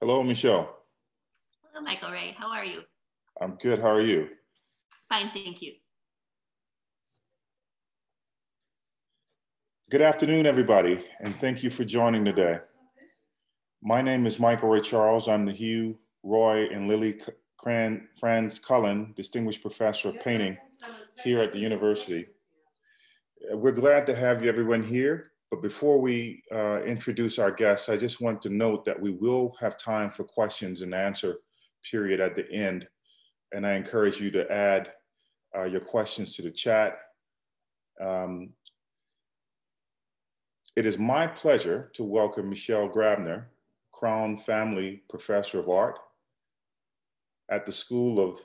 Hello, Michelle. Hello, Michael Ray. How are you? I'm good. How are you? Fine, thank you. Good afternoon, everybody, and thank you for joining today. My name is Michael Ray Charles. I'm the Hugh, Roy, and Lily Cran Franz Cullen Distinguished Professor of Painting here at the university. Uh, we're glad to have you everyone here, but before we uh, introduce our guests, I just want to note that we will have time for questions and answer period at the end, and I encourage you to add uh, your questions to the chat. Um, it is my pleasure to welcome Michelle Grabner, Crown Family Professor of Art at the School of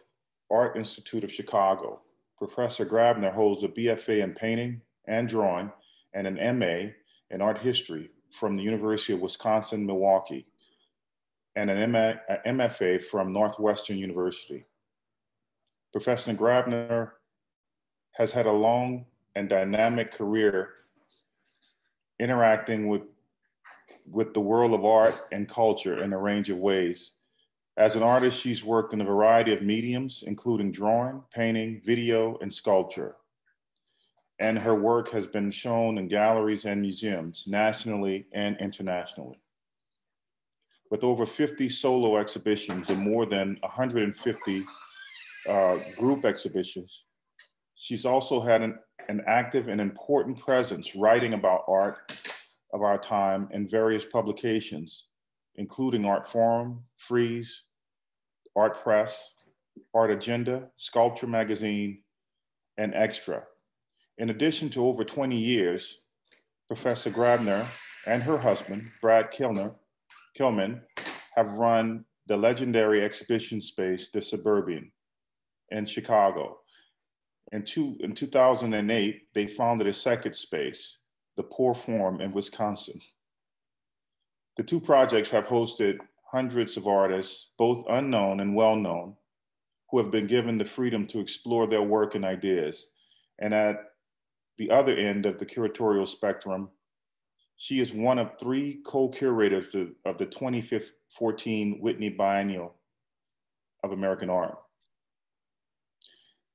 Art Institute of Chicago. Professor Grabner holds a BFA in painting and drawing and an MA in art history from the University of Wisconsin, Milwaukee, and an MFA from Northwestern University. Professor Grabner has had a long and dynamic career interacting with, with the world of art and culture in a range of ways. As an artist, she's worked in a variety of mediums, including drawing, painting, video, and sculpture. And her work has been shown in galleries and museums, nationally and internationally. With over 50 solo exhibitions and more than 150 uh, group exhibitions, she's also had an an active and important presence writing about art of our time in various publications, including Artforum, Frieze, Art Press, Art Agenda, Sculpture Magazine, and X-TRA. In addition to over 20 years, Professor Grabner and her husband, Brad Kilner, Killam, have run the legendary exhibition space, The Suburban, in Chicago, in, two, in 2008, they founded a second space, the Poor Farm in Wisconsin. The two projects have hosted hundreds of artists, both unknown and well-known, who have been given the freedom to explore their work and ideas. And at the other end of the curatorial spectrum, she is one of three co-curators of the 2014 Whitney Biennial of American Art.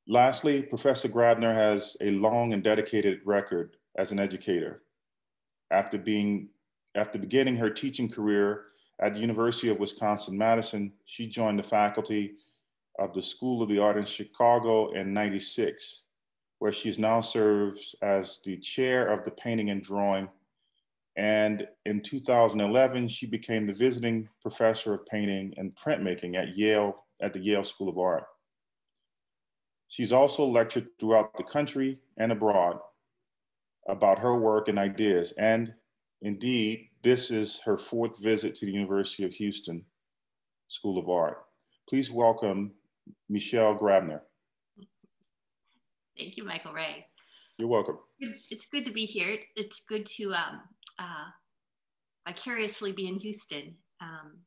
Lastly, Professor Grabner has a long and dedicated record as an educator. After, being, after beginning her teaching career at the University of Wisconsin-Madison, she joined the faculty of the School of the Art in Chicago in 96, where she now serves as the chair of the painting and drawing. And in 2011, she became the visiting professor of painting and printmaking at Yale, at the Yale School of Art. She's also lectured throughout the country and abroad about her work and ideas. And indeed, this is her fourth visit to the University of Houston School of Art. Please welcome Michelle Grabner. Thank you, Michael Ray. You're welcome. It's good to be here. It's good to um, uh, vicariously be in Houston. Um,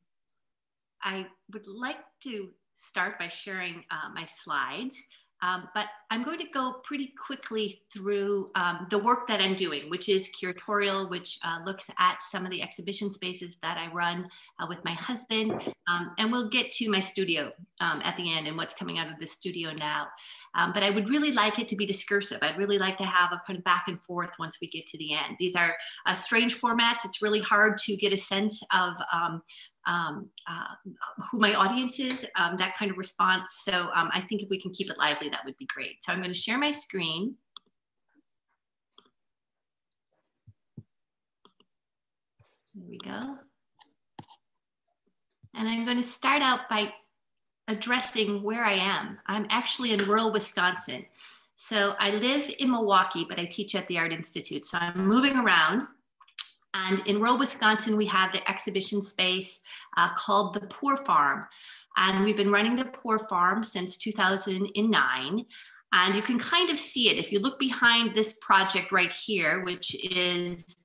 I would like to start by sharing uh, my slides. Um, but I'm going to go pretty quickly through um, the work that I'm doing, which is curatorial, which uh, looks at some of the exhibition spaces that I run uh, with my husband. Um, and we'll get to my studio um, at the end and what's coming out of the studio now. Um, but I would really like it to be discursive. I'd really like to have a kind of back and forth once we get to the end. These are uh, strange formats. It's really hard to get a sense of um, uh, who my audience is, um, that kind of response. So um, I think if we can keep it lively, that would be great. So I'm going to share my screen. There we go. And I'm going to start out by addressing where I am. I'm actually in rural Wisconsin. So I live in Milwaukee, but I teach at the Art Institute. So I'm moving around. And in rural Wisconsin, we have the exhibition space uh, called the Poor Farm. And we've been running the Poor Farm since 2009. And you can kind of see it if you look behind this project right here, which is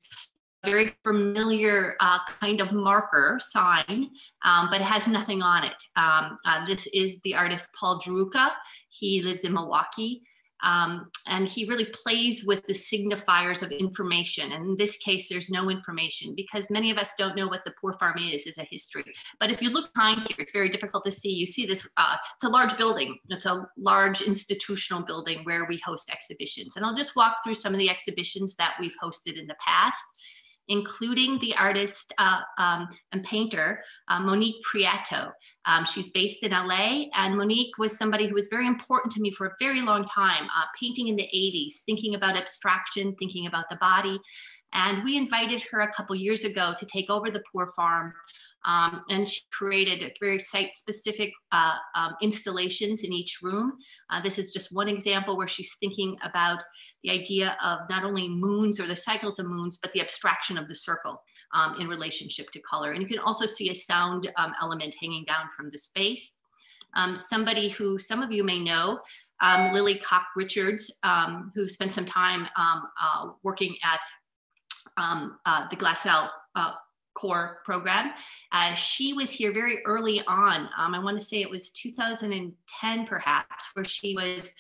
a very familiar uh, kind of marker sign, um, but it has nothing on it. Um, uh, this is the artist Paul Druecke. He lives in Milwaukee. Um, and he really plays with the signifiers of information. And in this case, there's no information because many of us don't know what the poor farm is as a history. But if you look behind here, it's very difficult to see. You see this, uh, it's a large building. It's a large institutional building where we host exhibitions. And I'll just walk through some of the exhibitions that we've hosted in the past including the artist uh, um, and painter uh, Monique Prieto. Um, she's based in LA, and Monique was somebody who was very important to me for a very long time, uh, painting in the 80s, thinking about abstraction, thinking about the body. And we invited her a couple years ago to take over the Poor Farm um, and she created very site-specific uh, um, installations in each room. Uh, this is just one example where she's thinking about the idea of not only moons or the cycles of moons, but the abstraction of the circle um, in relationship to color. And you can also see a sound um, element hanging down from the space. Um, somebody who some of you may know, um, Lily Cox-Richards, who spent some time uh, working at uh, the Glassell uh, core program. Uh, she was here very early on. Um, I want to say it was 2010, perhaps, where she was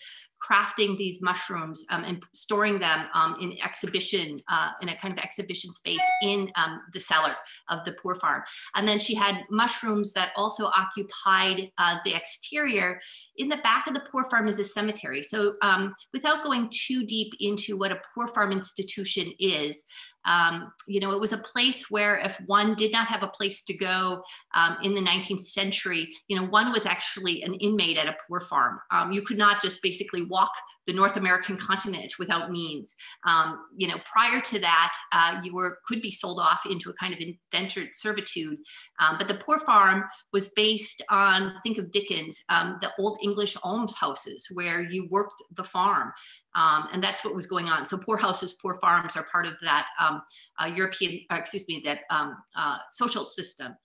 crafting these mushrooms um, and storing them um, in exhibition, uh, in a kind of exhibition space in um, the cellar of the Poor Farm. And then she had mushrooms that also occupied uh, the exterior. In the back of the Poor Farm is a cemetery. So um, without going too deep into what a Poor Farm institution is, um, you know, it was a place where if one did not have a place to go um, in the 19th century, you know, one was actually an inmate at a poor farm. Um, you could not just basically walk the North American continent without means. Um, you know, prior to that, uh, you were could be sold off into a kind of indentured servitude. Um, but the poor farm was based on, think of Dickens, um, the old English almshouses where you worked the farm. Um, and that's what was going on. So poor houses, poor farms are part of that um, uh, European, uh, excuse me, that um, uh, social system.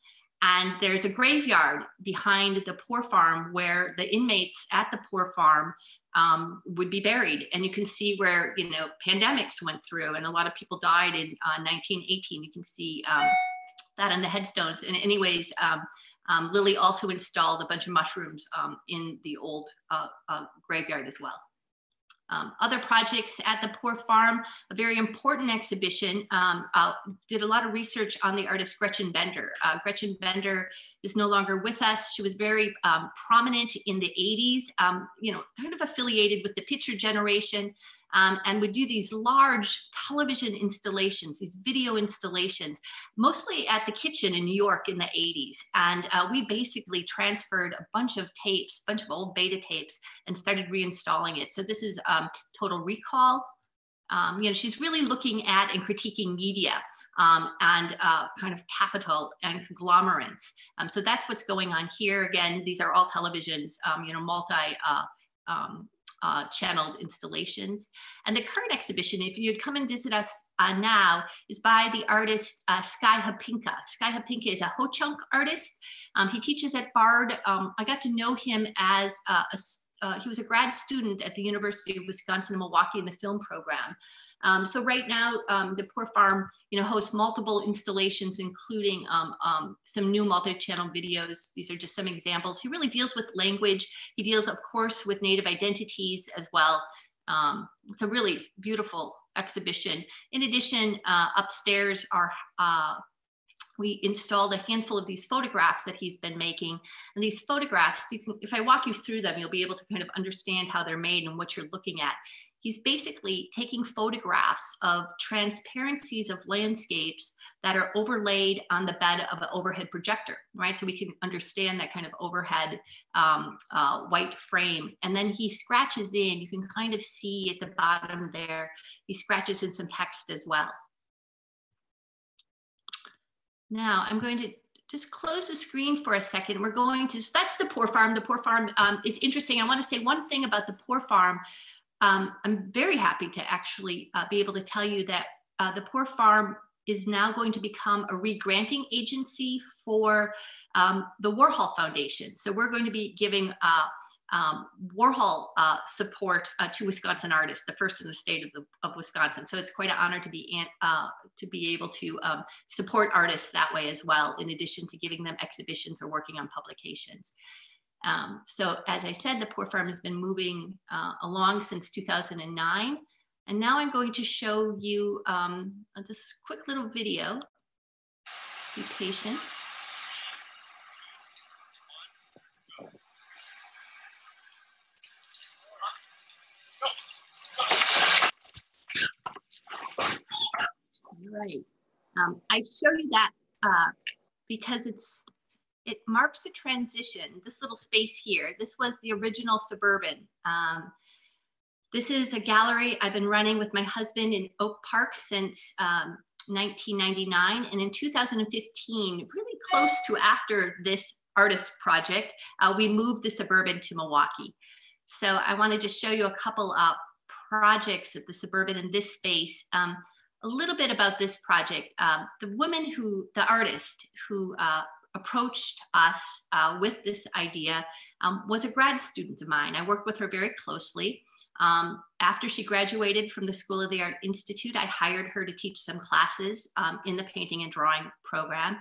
And there's a graveyard behind the poor farm where the inmates at the poor farm um, would be buried. And you can see where, you know, pandemics went through and a lot of people died in 1918. Uh, you can see um, that on the headstones. And anyways, um, um, Lily also installed a bunch of mushrooms um, in the old uh, uh, graveyard as well. Um, other projects at the Poor Farm, a very important exhibition. Um, uh, did a lot of research on the artist Gretchen Bender. Uh, Gretchen Bender is no longer with us. She was very um, prominent in the 80s, um, you know, kind of affiliated with the picture generation um, and would do these large television installations, these video installations, mostly at the kitchen in New York in the 80s. And uh, we basically transferred a bunch of tapes, a bunch of old beta tapes, and started reinstalling it. So this is um, Total Recall. Um, you know, she's really looking at and critiquing media. Um, and uh, kind of capital and conglomerates. Um, so that's what's going on here. Again, these are all televisions, um, you know, multi uh, um, uh, channeled installations. And the current exhibition, if you'd come and visit us uh, now, is by the artist uh, Sky Hopinka. Sky Hopinka is a Ho-Chunk artist. Um, he teaches at Bard. Um, I got to know him as a, uh, he was a grad student at the University of Wisconsin in Milwaukee in the film program. Um, so right now, um, the Poor Farm, you know, hosts multiple installations, including um, um, some new multi-channel videos. These are just some examples. He really deals with language. He deals, of course, with Native identities as well. Um, it's a really beautiful exhibition. In addition, uh, upstairs are uh, we installed a handful of these photographs that he's been making. And these photographs, you can, if I walk you through them, you'll be able to kind of understand how they're made and what you're looking at he's basically taking photographs of transparencies of landscapes that are overlaid on the bed of an overhead projector, right? So we can understand that kind of overhead um, uh, white frame. And then he scratches in, you can kind of see at the bottom there, he scratches in some text as well. Now I'm going to just close the screen for a second. We're going to, so that's the poor farm. The poor farm um, is interesting. I wanna say one thing about the poor farm um, I'm very happy to actually uh, be able to tell you that uh, the Poor Farm is now going to become a regranting agency for um, the Warhol Foundation. So we're going to be giving uh, um, Warhol uh, support uh, to Wisconsin artists, the first in the state of, the, of Wisconsin. So it's quite an honor to be uh, to be able to um, support artists that way as well, in addition to giving them exhibitions or working on publications. Um, so as I said, the Poor Farm has been moving uh, along since 2009. And now I'm going to show you um, just a quick little video. Be patient. Right. Um, I show you that uh, because it's it marks a transition. This little space here, this was the original suburban. Um, this is a gallery I've been running with my husband in Oak Park since um, 1999. And in 2015, really close to after this artist project, uh, we moved the suburban to Milwaukee. So I want to just show you a couple of projects at the suburban in this space. Um, a little bit about this project. Um, the woman who, the artist who uh, approached us uh, with this idea um, was a grad student of mine. I worked with her very closely. Um, after she graduated from the School of the Art Institute, I hired her to teach some classes um, in the painting and drawing program.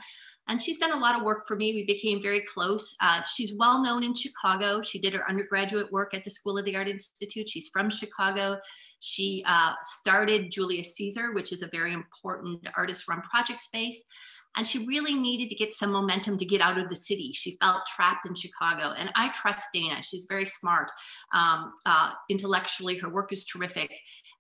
And she's done a lot of work for me. We became very close. Uh, she's well known in Chicago. She did her undergraduate work at the School of the Art Institute. She's from Chicago. She uh, started Julius Caesar, which is a very important artist run project space. And she really needed to get some momentum to get out of the city. She felt trapped in Chicago. And I trust Dana. She's very smart. Um, uh, intellectually, her work is terrific.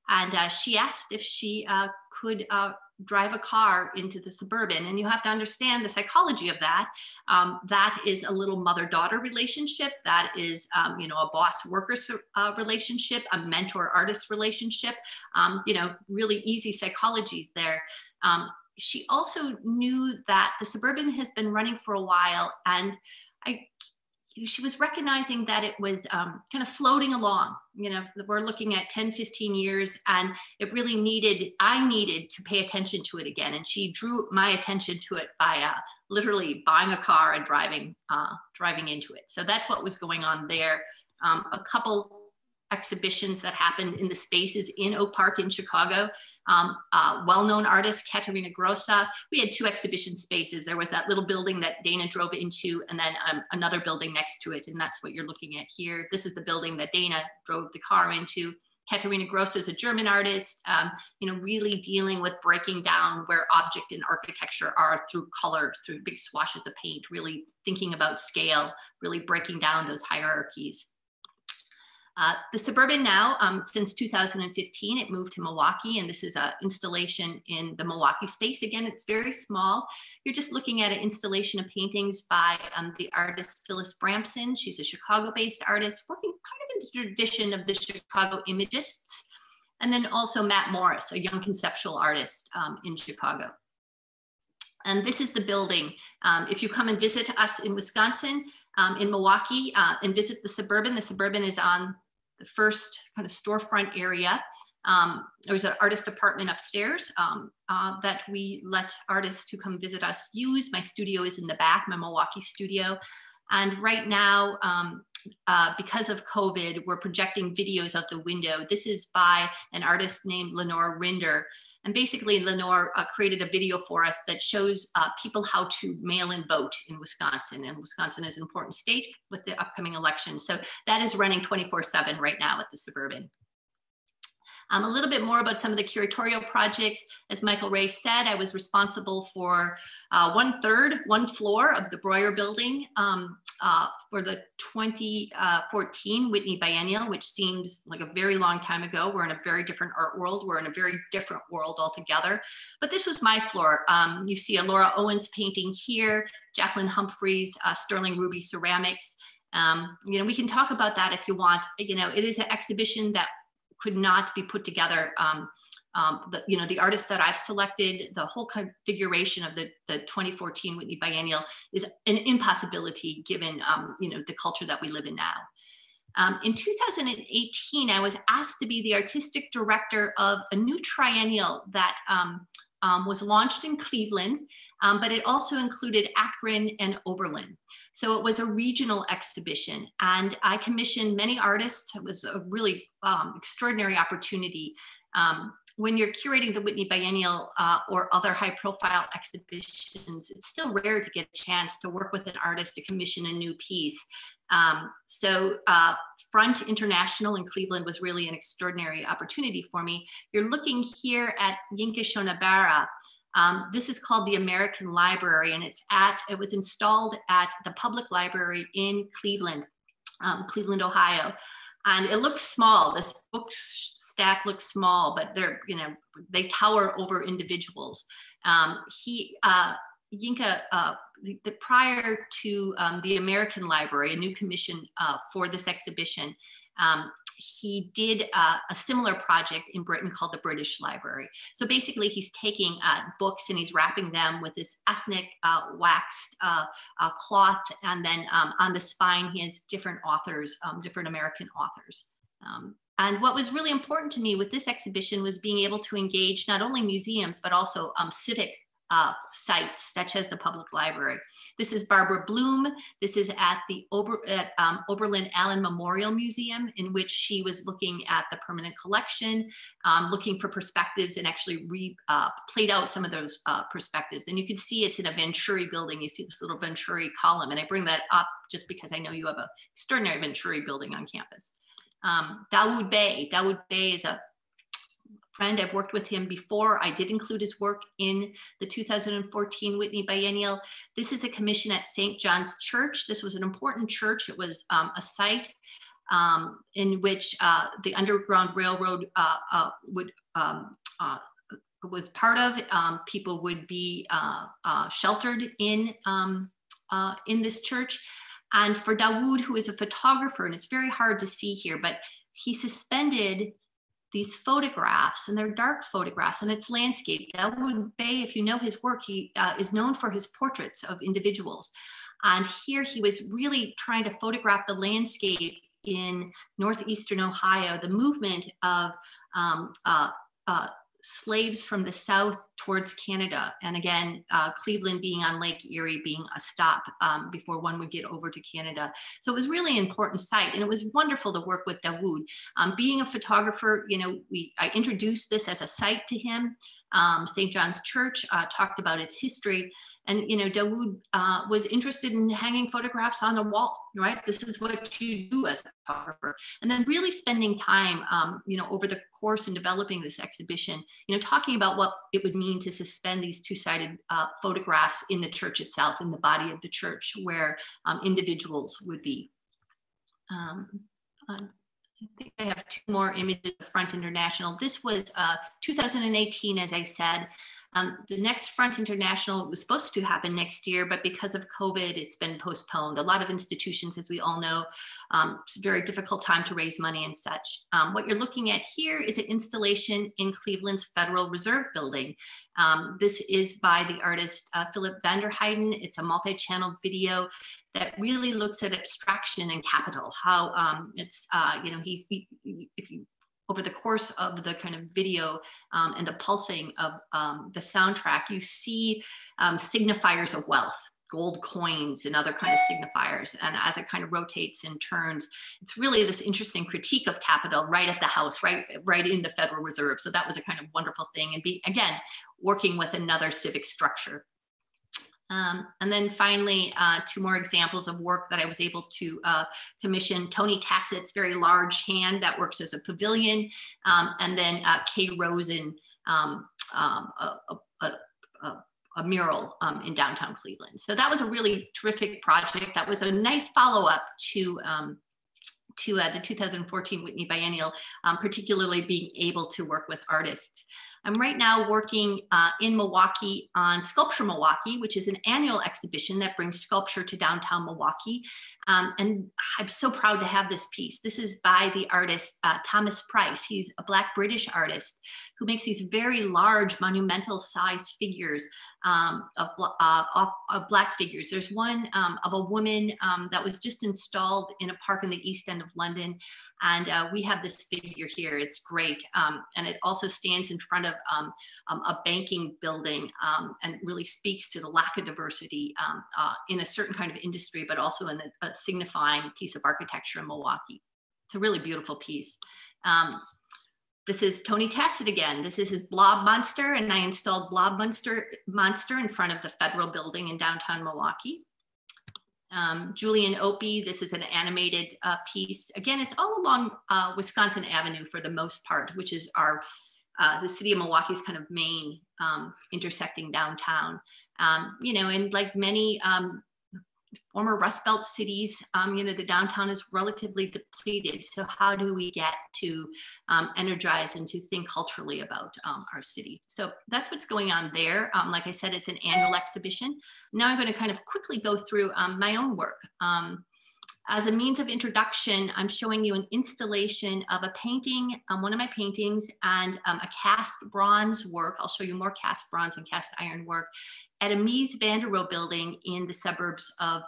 And uh, she asked if she uh, could uh, drive a car into the suburban. And you have to understand the psychology of that. Um, that is a little mother daughter relationship. That is, um, you know, a boss worker uh, relationship, a mentor artist relationship. Um, you know, really easy psychologies there. She also knew that the suburban has been running for a while and i she was recognizing that it was um, kind of floating along you know we're looking at 10 15 years and it really needed i needed to pay attention to it again. And she drew my attention to it by uh, literally buying a car and driving uh, driving into it. So that's what was going on there. Um, a couple exhibitions that happened in the spaces in Oak Park in Chicago. Um, uh, well-known artist Katharina Grosse. We had two exhibition spaces. There was that little building that Dana drove into and then um, another building next to it. And that's what you're looking at here. This is the building that Dana drove the car into. Katharina Grosse is a German artist, um, you know, really dealing with breaking down where object and architecture are through color, through big swashes of paint, really thinking about scale, really breaking down those hierarchies. Uh, the Suburban now, um, since 2015, it moved to Milwaukee, and this is an installation in the Milwaukee space. Again, it's very small. You're just looking at an installation of paintings by um, the artist Phyllis Bramson. She's a Chicago-based artist, working kind of in the tradition of the Chicago Imagists. And then also Matt Morris, a young conceptual artist um, in Chicago. And this is the building. Um, if you come and visit us in Wisconsin, um, in Milwaukee, uh, and visit the Suburban, the Suburban is on the first kind of storefront area. Um, there's an artist apartment upstairs um, uh, that we let artists who come visit us use. My studio is in the back, my Milwaukee studio. And right now, um, uh, because of COVID, we're projecting videos out the window. This is by an artist named Lenore Rinder. And basically, Lenore uh, created a video for us that shows uh, people how to mail in vote in Wisconsin. And Wisconsin is an important state with the upcoming election. So that is running 24 7 right now at the Suburban. Um, a little bit more about some of the curatorial projects. As Michael Ray said, I was responsible for uh, one third, one floor of the Breuer building um, uh, for the 2014 Whitney Biennial, which seems like a very long time ago. We're in a very different art world. We're in a very different world altogether. But this was my floor. Um, you see a Laura Owens painting here, Jacqueline Humphries, uh, Sterling Ruby ceramics. Um, you know, we can talk about that if you want. You know, it is an exhibition that could not be put together. Um, um, the, you know, the artists that I've selected, the whole configuration of the, the 2014 Whitney Biennial is an impossibility given, um, you know, the culture that we live in now. Um, in 2018, I was asked to be the artistic director of a new triennial that um, um, was launched in Cleveland, um, but it also included Akron and Oberlin. So it was a regional exhibition, and I commissioned many artists. It was a really um, extraordinary opportunity. Um, when you're curating the Whitney Biennial uh, or other high profile exhibitions, it's still rare to get a chance to work with an artist to commission a new piece. Um, so uh, Front International in Cleveland was really an extraordinary opportunity for me. You're looking here at Yinka Shonibare. Um, this is called the American Library and it's at, it was installed at the public library in Cleveland, um, Cleveland, Ohio. And it looks small. This book stack looks small, but they're, you know, they tower over individuals. Um, he, uh, Yinka, uh, the, the, prior to um, the American Library, a new commission uh, for this exhibition, um, he did uh, a similar project in Britain called the British Library. So basically, he's taking uh, books and he's wrapping them with this ethnic uh, waxed uh, uh, cloth, and then um, on the spine, he has different authors, um, different American authors. Um, and what was really important to me with this exhibition was being able to engage not only museums, but also um, civic uh, sites such as the public library. This is Barbara Bloom. This is at the Ober, at, um, Oberlin Allen Memorial Museum in which she was looking at the permanent collection, um, looking for perspectives and actually re, uh, played out some of those uh, perspectives. And you can see it's in a Venturi building. You see this little Venturi column. And I bring that up just because I know you have an extraordinary Venturi building on campus. Um, Dawood Bey. Dawood Bey is a friend. I've worked with him before. I did include his work in the 2014 Whitney Biennial. This is a commission at St. John's Church. This was an important church. It was um, a site um, in which uh, the Underground Railroad uh, uh, would um, uh, was part of. Um, people would be uh, uh, sheltered in um, in this church. And for Dawood, who is a photographer, and it's very hard to see here, but he suspended these photographs and they're dark photographs and it's landscape. Dawood Bey, if you know his work, he uh, is known for his portraits of individuals. And here he was really trying to photograph the landscape in northeastern Ohio, the movement of um, uh, uh, slaves from the south towards Canada. And again, uh, Cleveland being on Lake Erie being a stop um, before one would get over to Canada. So it was really an important site. And it was wonderful to work with Dawood. Um, being a photographer, you know, we I introduced this as a site to him. Um, St. John's Church uh, talked about its history. And, you know, Dawood uh, was interested in hanging photographs on a wall, right? This is what you do as a photographer. And then really spending time, um, you know, over the course in developing this exhibition, you know, talking about what it would mean to suspend these two-sided uh, photographs in the church itself, in the body of the church, where um, individuals would be. Um, think I have two more images of Front International. This was uh, 2018, as I said. Um, the next Front International was supposed to happen next year, but because of COVID, it's been postponed. A lot of institutions, as we all know, um, it's a very difficult time to raise money and such. Um, what you're looking at here is an installation in Cleveland's Federal Reserve Building. Um, this is by the artist uh, Philip Vanderhyden. It's a multi-channel video that really looks at abstraction and capital, how um, it's, uh, you know, he's, he, if you over the course of the kind of video um, and the pulsing of um, the soundtrack, you see um, signifiers of wealth gold coins and other kind of signifiers. And as it kind of rotates and turns, it's really this interesting critique of capital right at the house, right, right in the Federal Reserve. So that was a kind of wonderful thing. And be, again, working with another civic structure. Um, and then finally, uh, two more examples of work that I was able to uh, commission. Tony Tasset's very large hand that works as a pavilion, um, and then uh, Kay Rosen, um, um a, a, a, a, mural um, in downtown Cleveland. So that was a really terrific project. That was a nice follow-up to um, to uh, the 2014 Whitney Biennial, particularly being able to work with artists. I'm right now working uh, in Milwaukee on Sculpture Milwaukee, which is an annual exhibition that brings sculpture to downtown Milwaukee. Um, and I'm so proud to have this piece. This is by the artist uh, Thomas Price. He's a Black British artist who makes these very large monumental size figures um, of, uh, of, of, black figures. There's one um, of a woman um, that was just installed in a park in the east end of London. And uh, we have this figure here. It's great. Um, and it also stands in front of um, a banking building and really speaks to the lack of diversity uh, in a certain kind of industry, but also in a, a signifying piece of architecture in Milwaukee. It's a really beautiful piece. Um, this is Tony Tasset again. This is his Blob Monster, and I installed Blob Monster, Monster in front of the federal building in downtown Milwaukee. Um, Julian Opie, this is an animated uh, piece. Again, it's all along uh, Wisconsin Avenue for the most part, which is our, uh, the city of Milwaukee's kind of main um, intersecting downtown. Um, you know, and like many um, former Rust Belt cities, um, you know, the downtown is relatively depleted. So how do we get to um, energize and to think culturally about um, our city? So that's what's going on there. Um, like I said, it's an annual exhibition. Now I'm going to kind of quickly go through um, my own work. Um, as a means of introduction, I'm showing you an installation of a painting, one of my paintings, and a cast bronze work. I'll show you more cast bronze and cast iron work at a Mies van der building in the suburbs of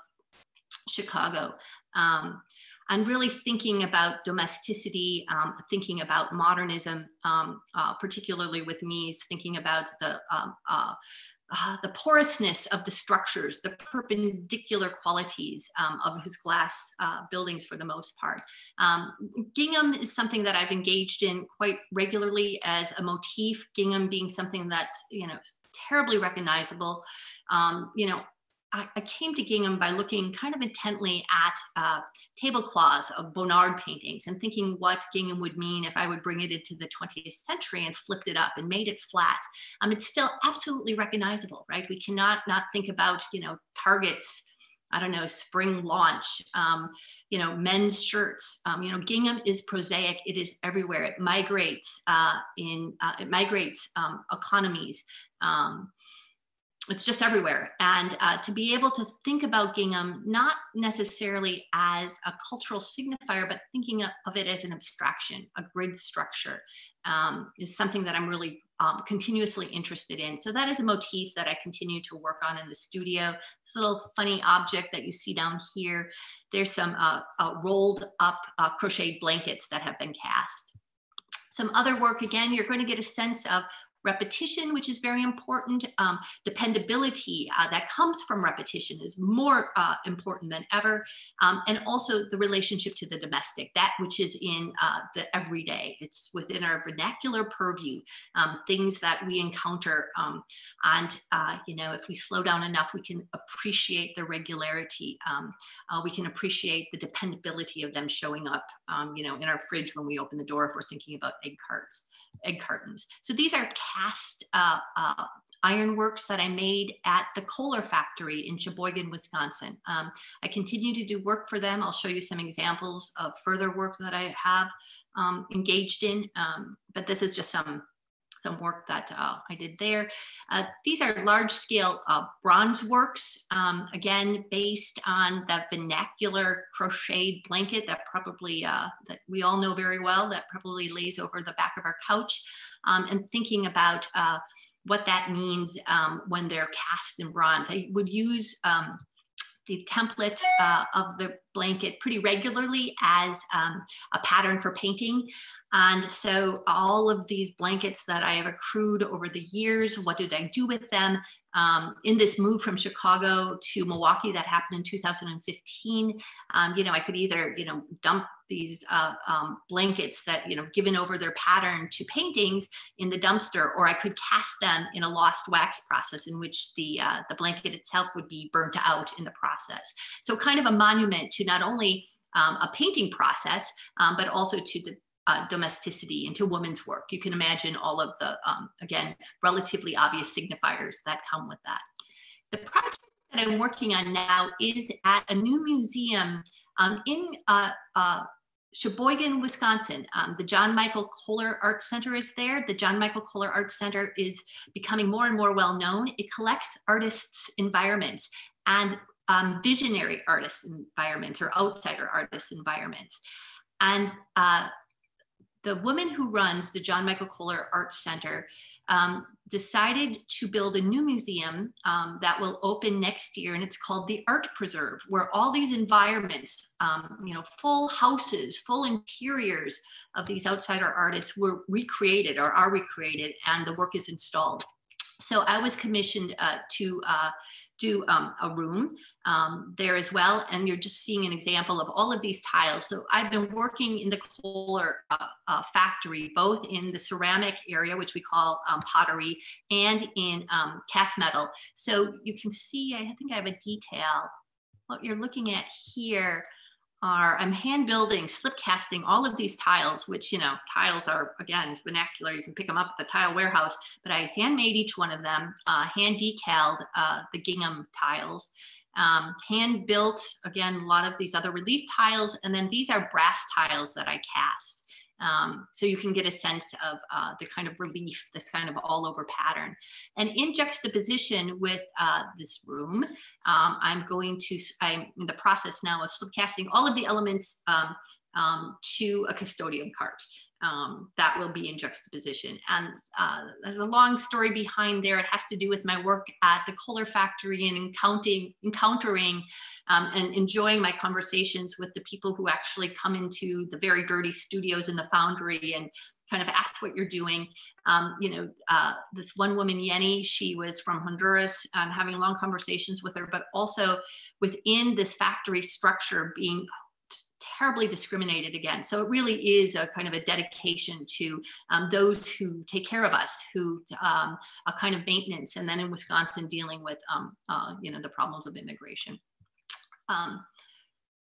Chicago. Um, and really thinking about domesticity, um, thinking about modernism, um, uh, particularly with Mies, thinking about the um, uh, uh, the porousness of the structures, the perpendicular qualities um, of his glass uh, buildings for the most part. Um, gingham is something that I've engaged in quite regularly as a motif, gingham being something that's, you know, terribly recognizable. Um, you know, I, I, came to gingham by looking kind of intently at uh, tablecloths of Bonnard paintings and thinking what gingham would mean if I would bring it into the 20th century and flipped it up and made it flat. Um, it's still absolutely recognizable, right? We cannot not think about, you know, Target's I don't know, spring launch, um, you know, men's shirts. Um, you know, gingham is prosaic. It is everywhere. It migrates uh, in, uh, it migrates um, economies. Um, it's just everywhere. And uh, to be able to think about gingham, not necessarily as a cultural signifier, but thinking of it as an abstraction, a grid structure, um, is something that I'm really um, continuously interested in. So that is a motif that I continue to work on in the studio. This little funny object that you see down here, there's some uh, uh, rolled up uh, crocheted blankets that have been cast. Some other work, again, you're going to get a sense of repetition, which is very important. Um, dependability uh, that comes from repetition is more uh, important than ever. Um, and also the relationship to the domestic, that which is in uh, the everyday. It's within our vernacular purview, um, things that we encounter. Um, and, uh, you know, if we slow down enough, we can appreciate the regularity. Um, uh, we can appreciate the dependability of them showing up, um, you know, in our fridge when we open the door if we're thinking about egg carts egg cartons. So these are cast uh, uh, ironworks that I made at the Kohler factory in Sheboygan, Wisconsin. Um, I continue to do work for them. I'll show you some examples of further work that I have um, engaged in, um, but this is just some some work that uh, I did there. Uh, these are large scale uh, bronze works, um, again, based on the vernacular crocheted blanket that probably, uh, that we all know very well, that probably lays over the back of our couch, um, and thinking about uh, what that means um, when they're cast in bronze. I would use um, the template uh, of the blanket pretty regularly as um, a pattern for painting. And so all of these blankets that I have accrued over the years, what did I do with them? Um, in this move from Chicago to Milwaukee that happened in 2015, um, you know, I could either, you know, dump these uh, um, blankets that, you know, given over their pattern to paintings in the dumpster, or I could cast them in a lost wax process in which the, uh, the blanket itself would be burnt out in the process. So kind of a monument to not only um, a painting process, um, but also to uh, domesticity to women's work. You can imagine all of the, um, again, relatively obvious signifiers that come with that. The project that I'm working on now is at a new museum um, in uh, uh, Sheboygan, Wisconsin. Um, the John Michael Kohler Art Center is there. The John Michael Kohler Art Center is becoming more and more well known. It collects artists' environments and um, visionary artist environments or outsider artist environments. And uh, the woman who runs the John Michael Kohler Art Center um, decided to build a new museum um, that will open next year, and it's called the Art Preserve, where all these environments, um, you know, full houses, full interiors of these outsider artists were recreated or are recreated, and the work is installed. So I was commissioned uh, to uh, do um, a room um, there as well. And you're just seeing an example of all of these tiles. So I've been working in the Kohler uh, uh, factory, both in the ceramic area, which we call um, pottery, and in um, cast metal. So you can see, I think I have a detail. What you're looking at here are I'm hand building, slip casting all of these tiles, which, you know, tiles are, again, vernacular. You can pick them up at the tile warehouse, but I handmade each one of them, uh, hand decaled uh, the gingham tiles, um, hand built, again, a lot of these other relief tiles. And then these are brass tiles that I cast. Um, so you can get a sense of uh, the kind of relief, this kind of all over pattern. And in juxtaposition with uh, this room, um, I'm going to, I'm in the process now of slip casting all of the elements um, um to a custodian cart um, that will be in juxtaposition. And uh, there's a long story behind there. It has to do with my work at the Kohler factory and encountering, encountering um, and enjoying my conversations with the people who actually come into the very dirty studios in the foundry and kind of ask what you're doing. Um, you know, uh, this one woman, Yenny, she was from Honduras, and having long conversations with her, but also within this factory structure being terribly discriminated against. So it really is a kind of a dedication to um, those who take care of us, who um, a kind of maintenance, and then in Wisconsin dealing with um, uh, you know the problems of immigration. Um,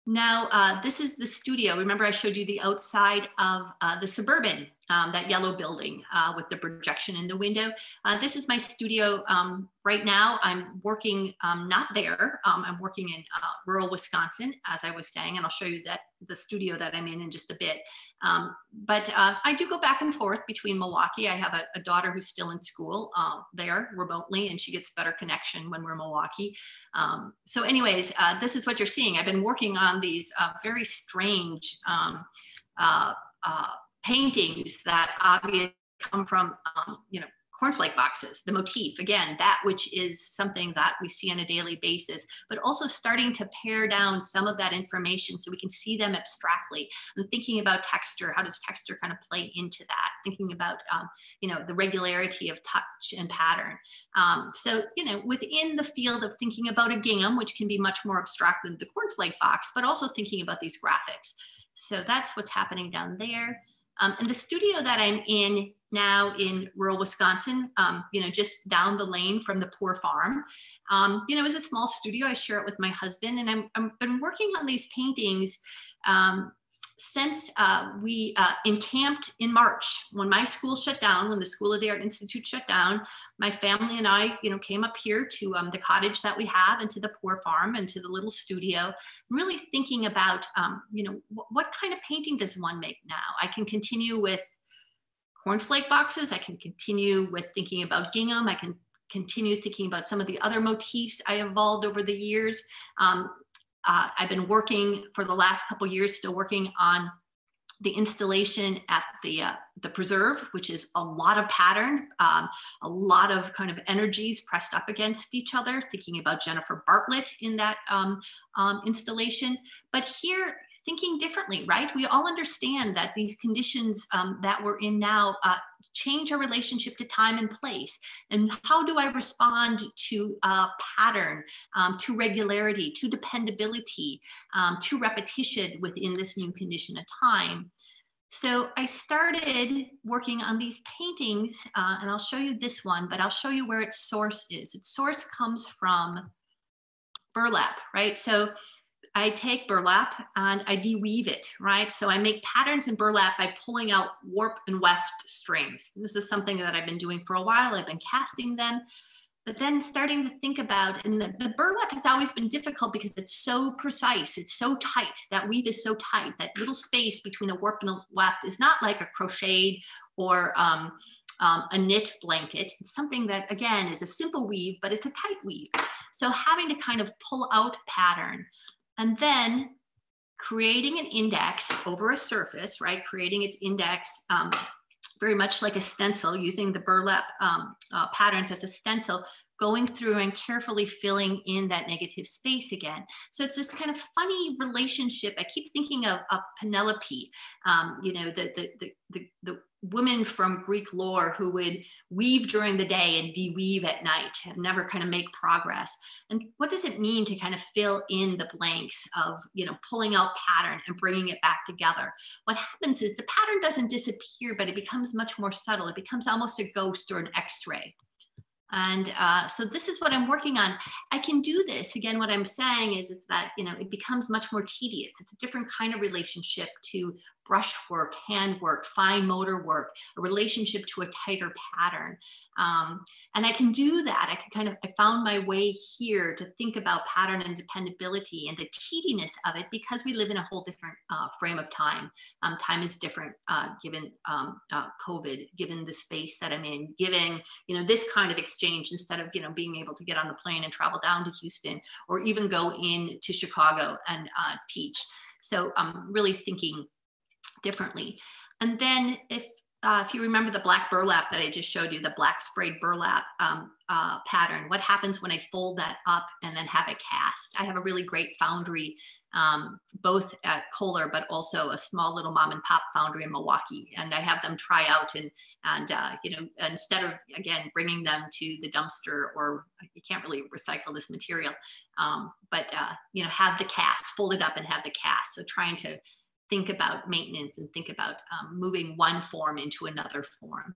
now, uh, this is the studio. Remember I showed you the outside of uh, the Suburban um, that yellow building uh, with the projection in the window. Uh, this is my studio um, right now. I'm working um, not there. Um, I'm working in uh, rural Wisconsin, as I was saying, and I'll show you that the studio that I'm in in just a bit. Um, but uh, I do go back and forth between Milwaukee. I have a, a daughter who's still in school uh, there remotely, and she gets better connection when we're in Milwaukee. Um, so, anyways, uh, this is what you're seeing. I've been working on these very strange. Uh, paintings that obviously come from, um, you know, cornflake boxes, the motif, again, that which is something that we see on a daily basis, but also starting to pare down some of that information so we can see them abstractly and thinking about texture, how does texture kind of play into that? Thinking about, um, you know, the regularity of touch and pattern. Um, so, you know, within the field of thinking about a gingham, which can be much more abstract than the cornflake box, but also thinking about these graphics. So that's what's happening down there. Um, and the studio that I'm in now in rural Wisconsin, um, you know, just down the lane from the poor farm, um, you know, is a small studio. I share it with my husband, and I'm, I've been working on these paintings um, since uh, we uh, encamped in March, when my school shut down, when the School of the Art Institute shut down, my family and I, you know, came up here to um, the cottage that we have and to the poor farm and to the little studio, really thinking about, um, you know, what kind of painting does one make now? I can continue with cornflake boxes. I can continue with thinking about gingham. I can continue thinking about some of the other motifs I evolved over the years. Um, uh, I've been working for the last couple years, still working on the installation at the uh, the preserve, which is a lot of pattern, um, a lot of kind of energies pressed up against each other. Thinking about Jennifer Bartlett in that um, um, installation, but here thinking differently, right? We all understand that these conditions um, that we're in now uh, change our relationship to time and place. And how do I respond to uh, pattern, um, to regularity, to dependability, um, to repetition within this new condition of time? So I started working on these paintings, uh, and I'll show you this one, but I'll show you where its source is. Its source comes from burlap, right? So I take burlap and I deweave it, right? So I make patterns in burlap by pulling out warp and weft strings. This is something that I've been doing for a while. I've been casting them, but then starting to think about, and the, the burlap has always been difficult because it's so precise, it's so tight, that weave is so tight, that little space between the warp and the weft is not like a crocheted or um, um, a knit blanket. It's something that, again, is a simple weave, but it's a tight weave. So having to kind of pull out pattern and then creating an index over a surface, right? Creating its index um, very much like a stencil using the burlap um, uh, patterns as a stencil, going through and carefully filling in that negative space again. So it's this kind of funny relationship. I keep thinking of, of Penelope, um, you know, the, the, the, the, the women from Greek lore who would weave during the day and de-weave at night and never kind of make progress. And what does it mean to kind of fill in the blanks of, you know, pulling out pattern and bringing it back together? What happens is the pattern doesn't disappear, but it becomes much more subtle. It becomes almost a ghost or an X-ray. And uh, so this is what I'm working on. I can do this. Again, what I'm saying is, is that, you know, it becomes much more tedious. It's a different kind of relationship to brushwork, handwork, fine motor work, a relationship to a tighter pattern. Um, and I can do that. I can kind of, I found my way here to think about pattern and dependability and the tediness of it because we live in a whole different uh, frame of time. Um, time is different uh, given um, uh, COVID, given the space that I'm in, given, you know, this kind of exchange instead of, you know, being able to get on the plane and travel down to Houston or even go in to Chicago and uh, teach. So I'm really thinking differently. And then if uh, if you remember the black burlap that I just showed you, the black sprayed burlap um, uh, pattern, what happens when I fold that up and then have it cast? I have a really great foundry, um, both at Kohler, but also a small little mom and pop foundry in Milwaukee. And I have them try out and, and uh, you know, instead of, again, bringing them to the dumpster or you can't really recycle this material, um, but, uh, you know, have the cast, fold it up and have the cast. So trying to think about maintenance and think about um, moving one form into another form.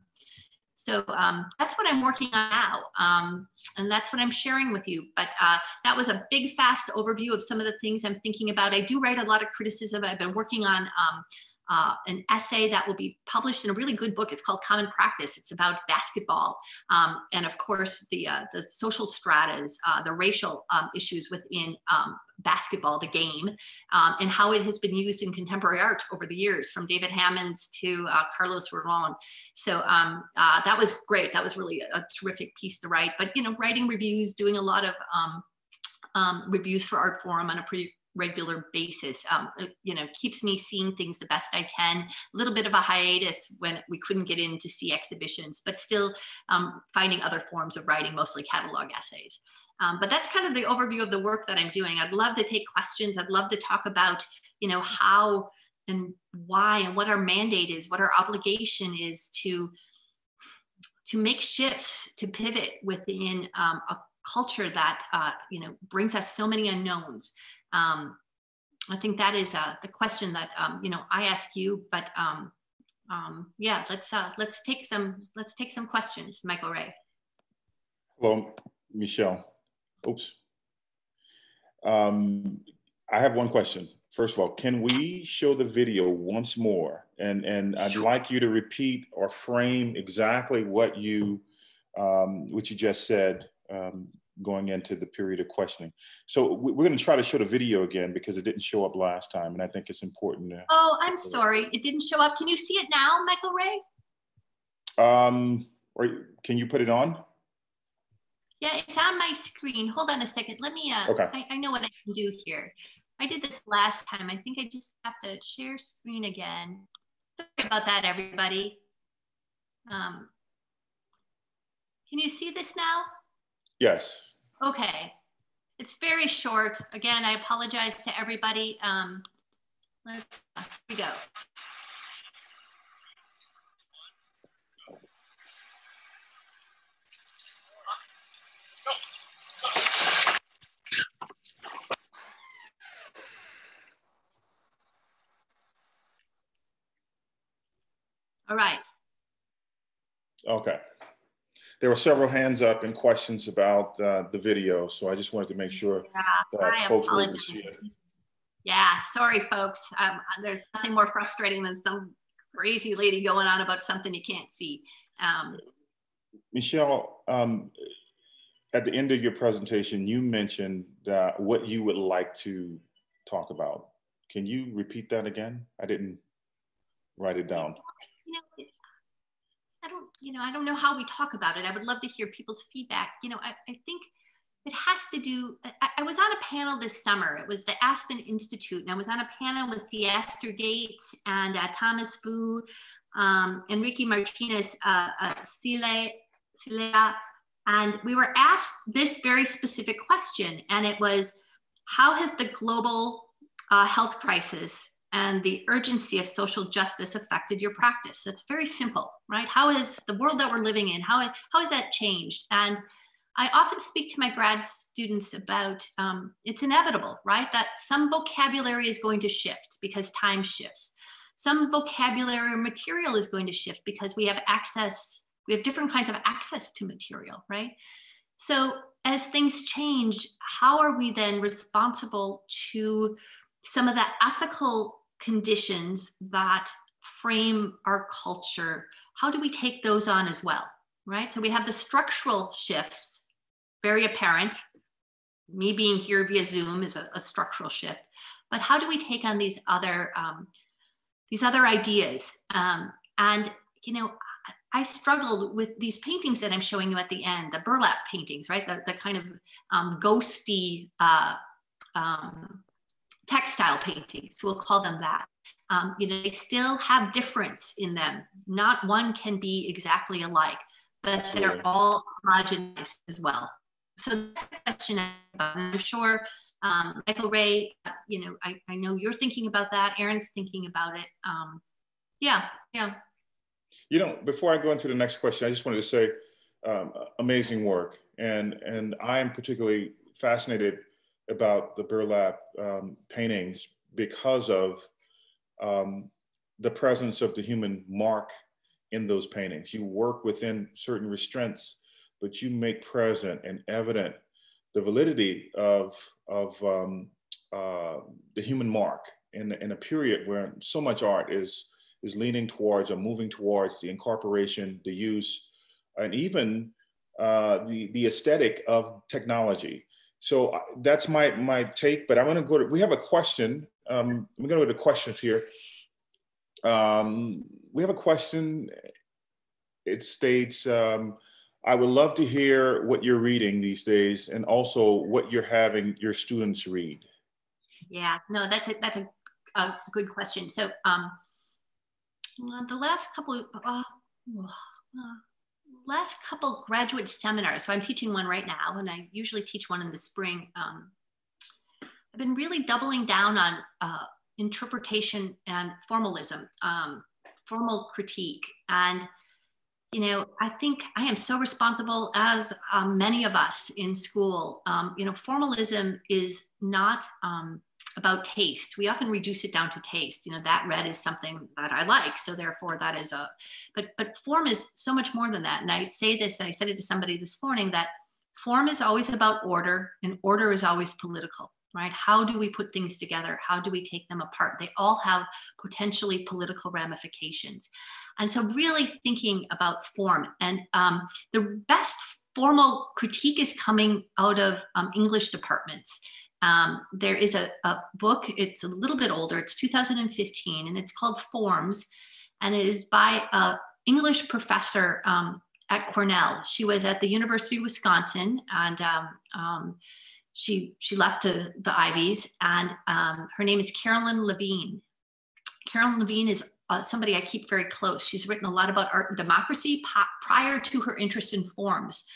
So um, that's what I'm working on now. Um, and that's what I'm sharing with you. But uh, that was a big, fast overview of some of the things I'm thinking about. I do write a lot of criticism. I've been working on um, uh, an essay that will be published in a really good book. It's called Common Practice. It's about basketball, um, and of course the uh, the social stratas, uh, the racial um, issues within um, basketball, the game, um, and how it has been used in contemporary art over the years, from David Hammons to uh, Carlos Rolón. So um, uh, that was great. That was really a, terrific piece to write. But you know, writing reviews, doing a lot of um, reviews for Artforum on a pretty regular basis. Um, uh, you know, keeps me seeing things the best I can. A little bit of a hiatus when we couldn't get in to see exhibitions, but still um, finding other forms of writing, mostly catalog essays. Um, but that's kind of the overview of the work that I'm doing. I'd love to take questions. I'd love to talk about, you know, how and why and what our mandate is, what our obligation is to to make shifts, to pivot within um, a culture that uh, you know brings us so many unknowns um, I think that is uh, the question that um, you know I ask you. But um, um, yeah, let's uh, let's take some let's take some questions, Michael Ray. Hello, Michelle. Oops. Um, I have one question. First of all, can we show the video once more? And and I'd like you to repeat or frame exactly what you um, what you just said um, going into the period of questioning. So we're going to try to show the video again because it didn't show up last time, and I think it's important. To, oh, I'm sorry, it didn't show up. Can you see it now, Michael Ray? Um, or can you put it on? Yeah, it's on my screen. Hold on a second. Let me. Uh, okay. I, I know what I can do here. I did this last time. I think I just have to share screen again. Sorry about that, everybody. Um, can you see this now? Yes. Okay. It's very short. Again, I apologize to everybody. Um, let's, here we go. All right. Okay there were several hands up and questions about uh, the video. So I just wanted to make sure yeah, that I folks were able to see it. Yeah, sorry, folks. Um, there's nothing more frustrating than some crazy lady going on about something you can't see. Um, Michelle, um, at the end of your presentation, you mentioned uh, what you would like to talk about. Can you repeat that again? I didn't write it down. You know, you know, I don't know how we talk about it. I would love to hear people's feedback. You know, I, I think it has to do, I, I, was on a panel this summer. It was the Aspen Institute, and I was on a panel with Theaster Gates and uh, Thomas Fu, um, Enrique Martinez, uh, uh, Celaya, and we were asked this very specific question, and it was, how has the global uh, health crisis and the urgency of social justice affected your practice? That's very simple, right? How is the world that we're living in, how, how has that changed? And I often speak to my grad students about um, it's inevitable, right? That some vocabulary is going to shift because time shifts. Some vocabulary or material is going to shift because we have access, we have different kinds of access to material, right? So as things change, how are we then responsible to some of the ethical conditions that frame our culture? How do we take those on as well? Right. So we have the structural shifts, very apparent. Me being here via Zoom is a, a structural shift. But how do we take on these other um, these other ideas? Um, and you know, I struggled with these paintings that I'm showing you at the end, the burlap paintings, right? The, the kind of um, ghosty uh, um, textile paintings, we'll call them that. Um, you know, they still have difference in them. Not one can be exactly alike, but they're all homogenized as well. So that's the question. I'm sure um, Michael Ray, you know, I, I know you're thinking about that. Erin's thinking about it. Um, yeah, yeah. You know, before I go into the next question, I just wanted to say um, amazing work. And, and I'm particularly fascinated about the burlap um, paintings because of um, the presence of the human mark in those paintings. You work within certain restraints, but you make present and evident the validity of, of um, uh, the human mark in, in a period where so much art is is leaning towards or moving towards the incorporation, the use, and even uh, the, the aesthetic of technology. So uh, that's my, my take, but I'm gonna go to, we have a question. Um, I'm gonna go to questions here. Um, we have a question. It states, um, I would love to hear what you're reading these days and also what you're having your students read. Yeah, no, that's a, that's a, a good question. So um, the last couple uh, uh, last couple graduate seminars so i'm teaching one right now and i usually teach one in the spring um, i've been really doubling down on uh, interpretation and formalism um, formal critique. And you know i think i am so responsible as um, many of us in school. Um, you know formalism is not um, about taste. We often reduce it down to taste. You know, that red is something that I like, so therefore that is a. But but form is so much more than that. And I say this. and I said it to somebody this morning that form is always about order, and order is always political. Right? How do we put things together? How do we take them apart? They all have potentially political ramifications. And so, really thinking about form and um, the best formal critique is coming out of um, English departments um, there is a, a, book, it's a little bit older, it's 2015, and it's called Forms, and it is by an English professor um, at Cornell. She was at the University of Wisconsin, and um, um she, she left the Ivies, and um, her name is Carolyn Levine. Carolyn Levine is uh, somebody I keep very close. She's written a lot about art and democracy prior to her interest in forms.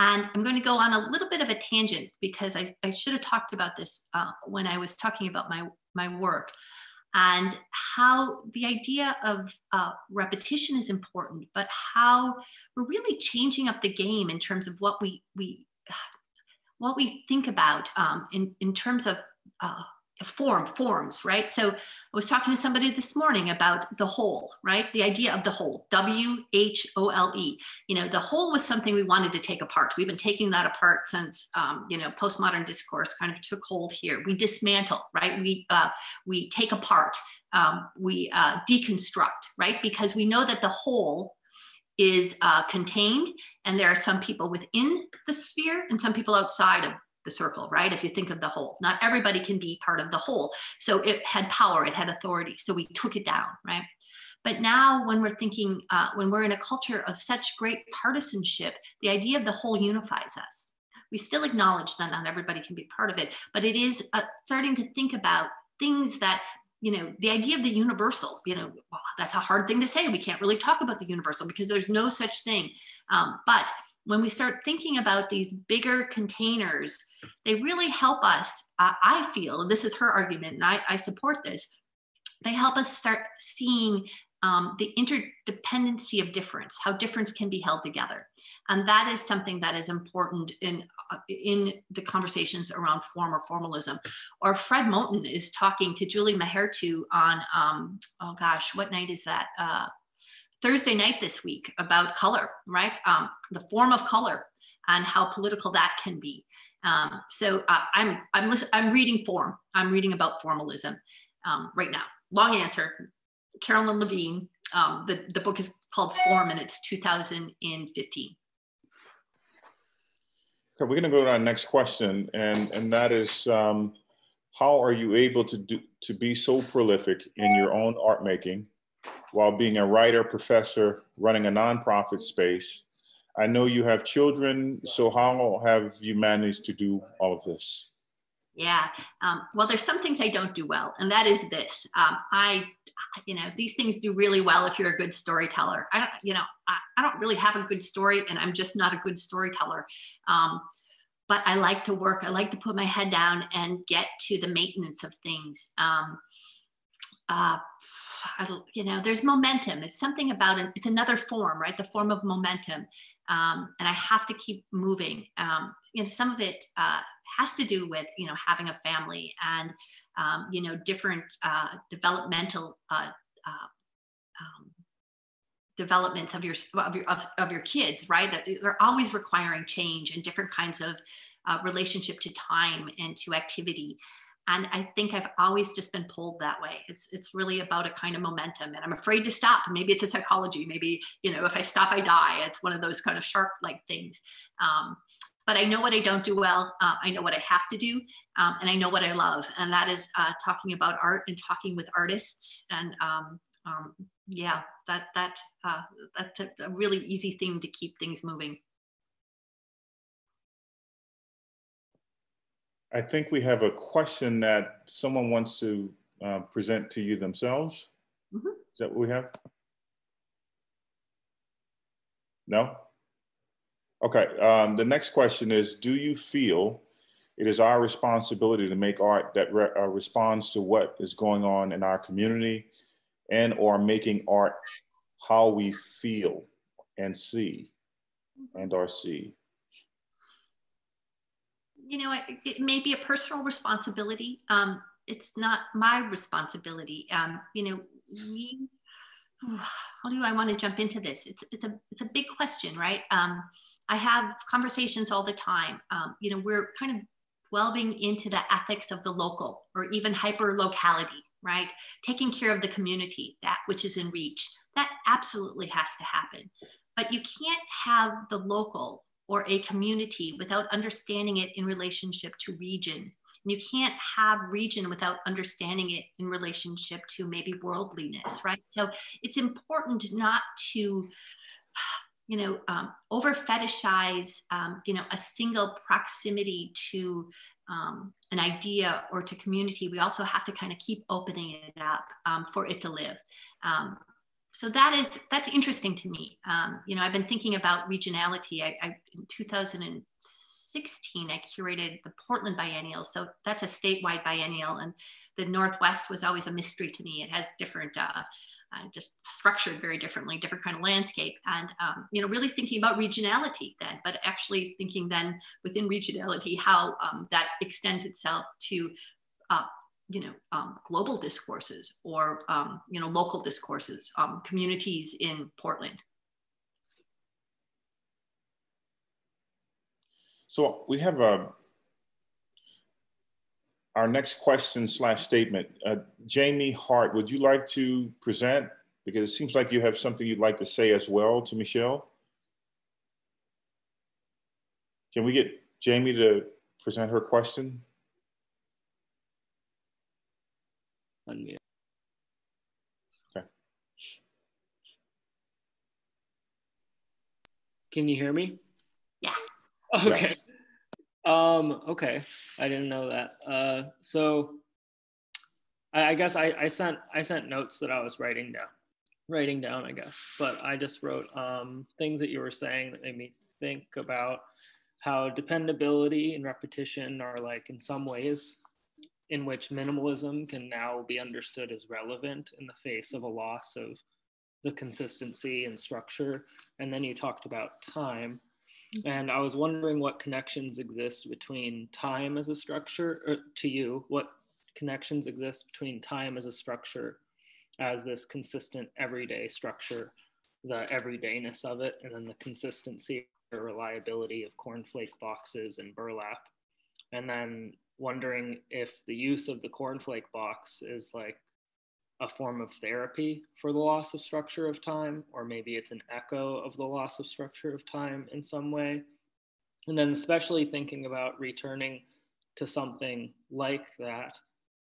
And I'm going to go on a little bit of a tangent because I, I should have talked about this uh, when I was talking about my, my work. And how the idea of uh, repetition is important, but how we're really changing up the game in terms of what we, we, what we think about um, in, in terms of uh, form forms right? So i was talking to somebody this morning about the whole right? The idea of the whole w-h-o-l-e you know the whole was something we wanted to take apart. We've been taking that apart since um, you know postmodern discourse kind of took hold here. We dismantle right? We uh, we take apart um, we uh, deconstruct right? Because we know that the whole is uh, contained and there are some people within the sphere and some people outside of the circle, right? If you think of the whole, not everybody can be part of the whole. So it had power, it had authority. So we took it down, right? But now, when we're thinking, uh, when we're in a culture of such great partisanship, the idea of the whole unifies us. We still acknowledge that not everybody can be part of it, but it is uh, starting to think about things that you know the idea of the universal you know well, that's a hard thing to say we can't really talk about the universal because there's no such thing um, but when we start thinking about these bigger containers, they really help us. Uh, I feel, this is her argument, and I, I support this, they help us start seeing um, the interdependency of difference, how difference can be held together. And that is something that is important in, uh, in the conversations around form or formalism. Or Fred Moten is talking to Julie Mehretu on, um, oh gosh, what night is that? Uh, Thursday night this week about color, right? Um, the form of color and how political that can be. Um, so uh, I'm I'm I'm reading form. I'm reading about formalism um, right now. Long answer. Carolyn Levine. Um, the, the book is called Form and it's 2015. Okay, we're going to go to our next question, and, and that is um, how are you able to, do, to be so prolific in your own art making while being a writer, professor, running a nonprofit space? I know you have children, so how have you managed to do all of this? Yeah. Um, well, there's some things I don't do well, and that is this. Um, I, you know, these things do really well if you're a good storyteller. I don't, you know, I, I don't really have a good story, and I'm just not a good storyteller. Um, but I like to work. I like to put my head down and get to the maintenance of things. Um, uh, you know, there's momentum. It's something about it. It's another form, right? The form of momentum. Um, and I have to keep moving. Um, you know, some of it uh, has to do with, you know, having a family and, um, you know, different uh, developmental uh, uh um, developments of your of your of, of, your kids, right? That they're always requiring change and different kinds of uh, relationship to time and to activity and i think i've always just been pulled that way. It's it's really about a kind of momentum and i'm afraid to stop. Maybe it's a psychology. Maybe you know if i stop i die. It's one of those kind of sharp like things. Um, but i know what i don't do well. Uh, i know what i have to do um, and i know what i love. And that is uh, talking about art and talking with artists. And um, um yeah that that uh, that's a really easy thing to keep things moving I think we have a question that someone wants to uh, present to you themselves. Mm -hmm. Is that what we have? No? Okay, um, the next question is, do you feel it is our responsibility to make art that re uh, responds to what is going on in our community and or making art how we feel and see and or see? You know, it, it, may be a personal responsibility. Um, it's not my responsibility. Um, you know, we, how do I want to jump into this? It's, it's a, it's a big question, right? Um, I have conversations all the time. Um, you know, we're kind of delving into the ethics of the local or even hyper locality, right? Taking care of the community, that which is in reach. That absolutely has to happen. But you can't have the local or a community without understanding it in relationship to region. And you can't have region without understanding it in relationship to maybe worldliness, right? So it's important not to, you know, um, over fetishize, um, you know, a single proximity to um, an idea or to community. We also have to kind of keep opening it up um, for it to live. So that is that's interesting to me. Um, you know, I've been thinking about regionality. I, I, in 2016, I curated the Portland Biennial. So that's a statewide biennial, and the Northwest was always a mystery to me. It has different, uh, uh, just structured very differently, different kind of landscape, and um, you know, really thinking about regionality then, but actually thinking then within regionality how um, that extends itself to uh, you know, um, global discourses or, um, you know, local discourses, um, communities in Portland. So we have a, uh, our next question slash statement. Uh, Jamie Hart, would you like to present? Because it seems like you have something you'd like to say as well to Michelle. Can we get Jamie to present her question? Unmute. Okay. Can you hear me? Yeah. Okay. Um, okay. I didn't know that. Uh, so I, I guess I, I sent I sent notes that I was writing down. Writing down, I guess. But I just wrote um, things that you were saying that made me think about how dependability and repetition are like in some ways in which minimalism can now be understood as relevant in the face of a loss of the consistency and structure. And then you talked about time. Mm-hmm. And I was wondering what connections exist between time as a structure, or to you, what connections exist between time as a structure, as this consistent everyday structure, the everydayness of it, and then the consistency or reliability of cornflake boxes and burlap. And then wondering if the use of the cornflake box is like a form of therapy for the loss of structure of time, or maybe it's an echo of the loss of structure of time in some way. And then, especially thinking about returning to something like that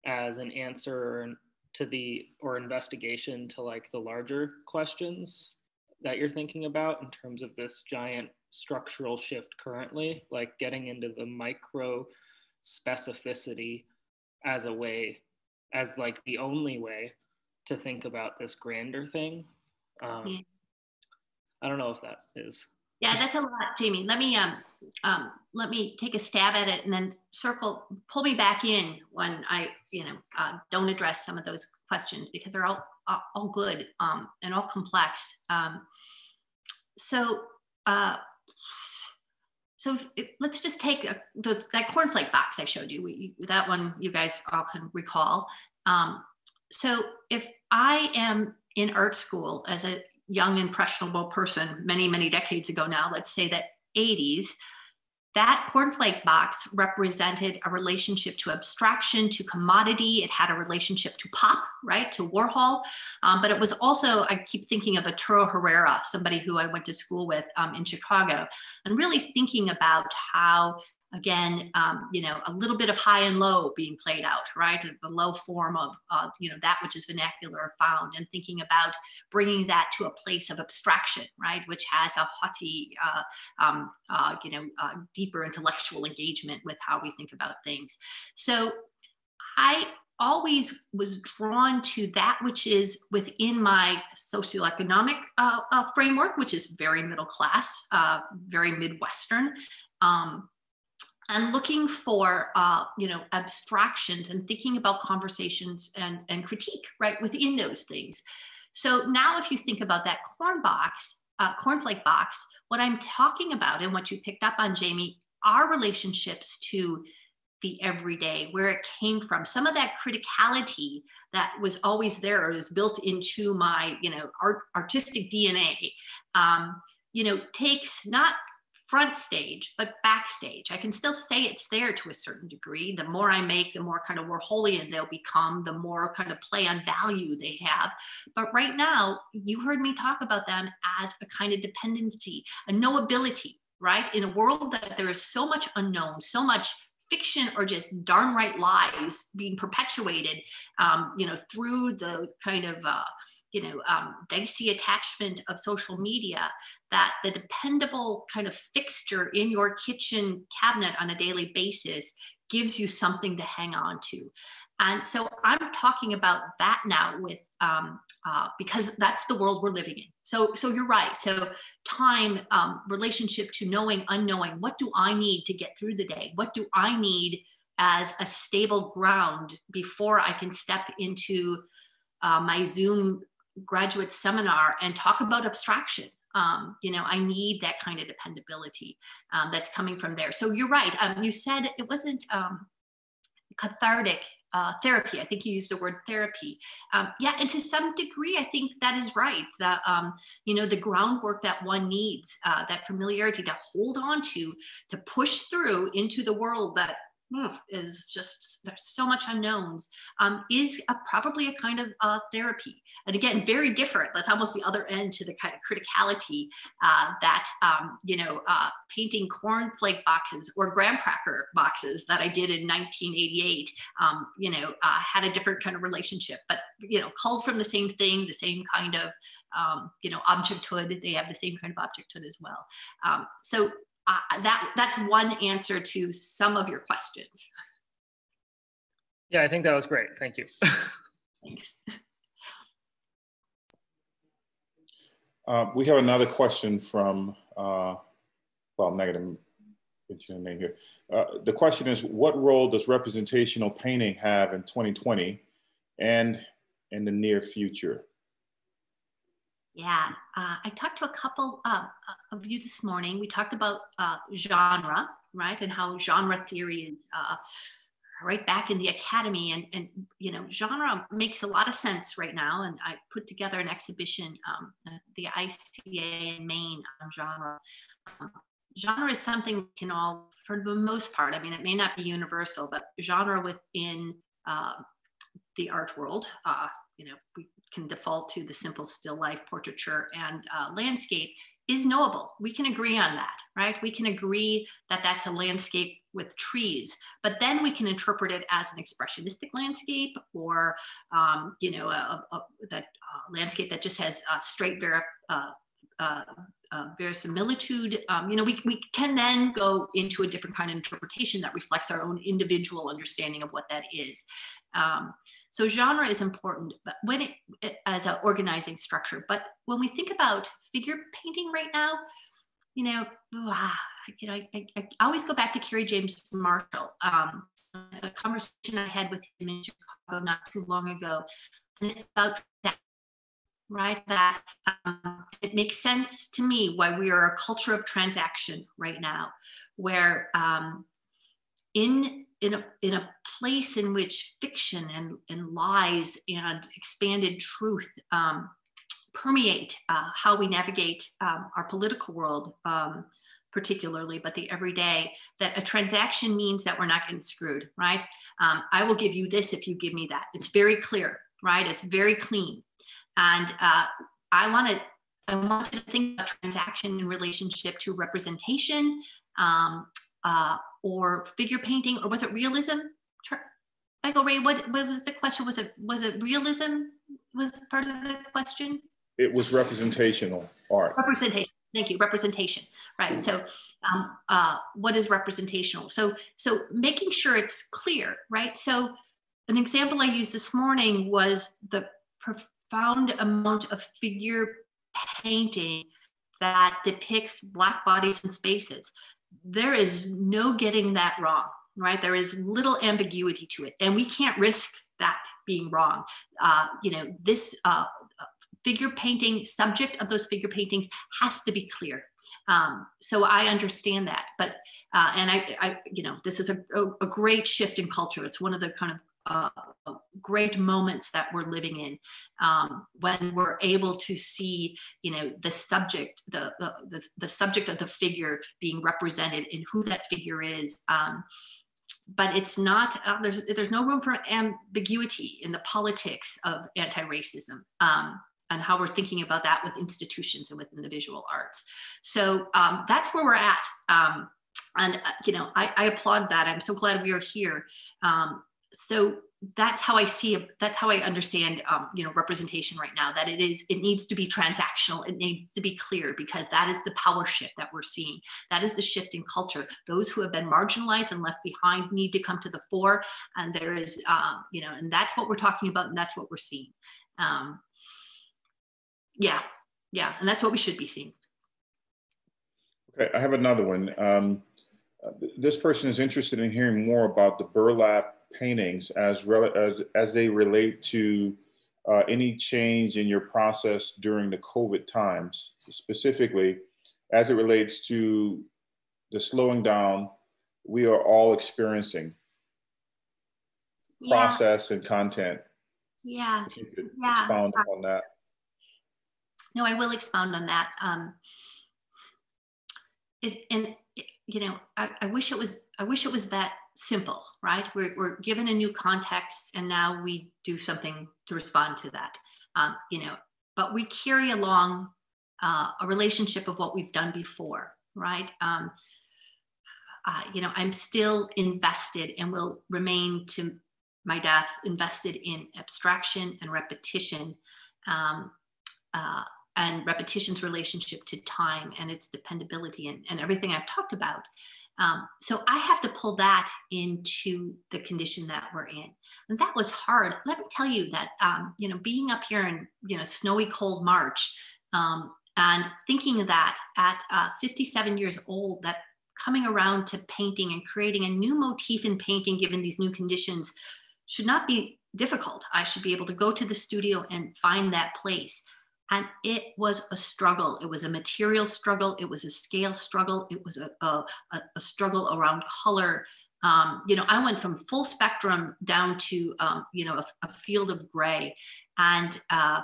as an answer to the or investigation to like the larger questions that you're thinking about in terms of this giant structural shift currently, like getting into the micro specificity as a way as like the only way to think about this grander thing. Um, yeah. I don't know if that is. Yeah, that's a lot, Jamie. Let me um, um, let me take a stab at it and then circle, pull me back in when I, you know, uh, don't address some of those questions because they're all all, all good um, and all complex. Um, so uh, so if, if, let's just take a, the, that cornflake box I showed you. We, that one you guys all can recall. Um, so if I am in art school as a young impressionable person many many decades ago now, let's say that 80s, that cornflake box represented a relationship to abstraction, to commodity. It had a relationship to pop, right, to Warhol. Um, but it was also, I keep thinking of Arturo Herrera, somebody who I went to school with um, in Chicago, and really thinking about how again, um, you know, a little bit of high and low being played out, right? The low form of, uh, you know, that which is vernacular found, and thinking about bringing that to a place of abstraction, right, which has a haughty, uh, um, uh, you know, uh, deeper intellectual engagement with how we think about things. So I always was drawn to that which is within my socioeconomic uh, uh, framework, which is very middle class, very Midwestern. Um, and looking for uh, you know abstractions and thinking about conversations and, and critique right within those things. So now if you think about that corn box uh, cornflake box what i'm talking about and what you picked up on jamie are relationships to the everyday where it came from. Some of that criticality that was always there or is built into my you know art, artistic dna um, you know takes not front stage, but backstage. I can still say it's there to a certain degree. The more I make, the more kind of Warholian they'll become, the more kind of play on value they have. But right now, you heard me talk about them as a kind of dependency, a knowability, right? In a world that there is so much unknown, so much fiction or just darn right lies being perpetuated, um, you know, through the kind of uh, you know um, dicey attachment of social media that the dependable kind of fixture in your kitchen cabinet on a daily basis gives you something to hang on to. And so i'm talking about that now with um, uh, because that's the world we're living in. So so you're right. So time um, relationship to knowing unknowing what do i need to get through the day? What do i need as a stable ground before i can step into uh, my zoom graduate seminar and talk about abstraction. Um, you know, I need that kind of dependability um, that's coming from there. So you're right. Um, you said it wasn't um, cathartic uh, therapy. I think you used the word therapy. Um, yeah, and to some degree, I think that is right. The um, you know the groundwork that one needs, uh, that familiarity to hold on to, to push through into the world that is just there's so much unknowns um, is a, probably a kind of uh, therapy. And again very different that's almost the other end to the kind of criticality uh, that um, you know uh, painting cornflake boxes or graham cracker boxes that i did in 1988 um, you know uh, had a different kind of relationship but you know culled from the same thing the same kind of um, you know objecthood they have the same kind of objecthood as well. Um, so uh, that that's one answer to some of your questions. Yeah, I think that was great. Thank you. Thanks. Uh, we have another question from, uh, well, negative here. Uh, the question is, what role does representational painting have in 2020 and in the near future? Yeah, uh, I talked to a couple uh, of you this morning. We talked about uh, genre, right, and how genre theory is uh, right back in the academy, and and you know, genre makes a lot of sense right now. And I put together an exhibition, um, the ICA in Maine on genre. Um, genre is something we can all, for the most part, I mean, it may not be universal, but genre within uh, the art world, uh, you know, we can default to the simple still life portraiture and uh, landscape is knowable. We can agree on that, right? We can agree that that's a landscape with trees, but then we can interpret it as an expressionistic landscape or, um, you know, a, a, that uh, landscape that just has a straight ver- uh, verisimilitude, um, you know, we, we can then go into a different kind of interpretation that reflects our own individual understanding of what that is. Um, so genre is important, but when it, as an organizing structure. But when we think about figure painting right now, you know, you know, I, I, I, always go back to Kerry James Marshall, um, a conversation I had with him in Chicago not too long ago, and it's about that right? That um, it makes sense to me why we are a culture of transaction right now, where um, in in a, in a place in which fiction and, and lies and expanded truth um, permeate uh, how we navigate um, our political world, um, particularly, but the everyday, that a transaction means that we're not getting screwed, right? Um, I will give you this if you give me that. It's very clear, right? It's very clean. And uh, I want to I want to think about transaction in relationship to representation um, uh, or figure painting, or was it realism? Michael Ray, what, what was the question? Was it was it realism? Was part of the question? It was representational art. Representation. Thank you. Representation. Right. So, um, uh, what is representational? So, so making sure it's clear. Right. So, an example I used this morning was the profound amount of figure painting that depicts black bodies and spaces. There is no getting that wrong, right? There is little ambiguity to it, and we can't risk that being wrong. Uh, you know, this uh, figure painting subject of those figure paintings has to be clear. Um, so I understand that, but uh, and I, I, you know, this is a, a, great shift in culture. It's one of the kind of uh, great moments that we're living in um, when we're able to see you know the subject the, the, the subject of the figure being represented and who that figure is um, but it's not uh, there's there's no room for ambiguity in the politics of anti-racism um, and how we're thinking about that with institutions and within the visual arts. So um, that's where we're at um, and uh, you know I, I, applaud that. I'm so glad we are here um, so that's how I see it. That's how I understand, um, you know, representation right now. That it is, it needs to be transactional. It needs to be clear because that is the power shift that we're seeing. That is the shift in culture. Those who have been marginalized and left behind need to come to the fore, and there is, um, you know, and that's what we're talking about, and that's what we're seeing. Um, yeah, yeah, and that's what we should be seeing. Okay, I have another one. Um, this person is interested in hearing more about the burlap paintings as, as, as they relate to uh, any change in your process during the COVID times, specifically as it relates to the slowing down we are all experiencing yeah. process and content. Yeah. If you could yeah. expound on that. No, I will expound on that. Um, it, and it, you know, I, I wish it was, I wish it was that simple, right? We're, we're given a new context and now we do something to respond to that. Um, you know, but we carry along uh, a relationship of what we've done before, right? Um, uh, you know, I'm still invested and will remain to my death invested in abstraction and repetition um, uh, and repetition's relationship to time and its dependability and, and everything I've talked about. Um, so I have to pull that into the condition that we're in. And that was hard. Let me tell you that, um, you know, being up here in, you know, snowy, cold March um, and thinking that at uh, 57 years old, that coming around to painting and creating a new motif in painting given these new conditions should not be difficult. I should be able to go to the studio and find that place. And it was a struggle. It was a material struggle. It was a scale struggle. It was a, a, a struggle around color. Um, you know, I went from full spectrum down to, um, you know, a, a, field of gray. And, uh,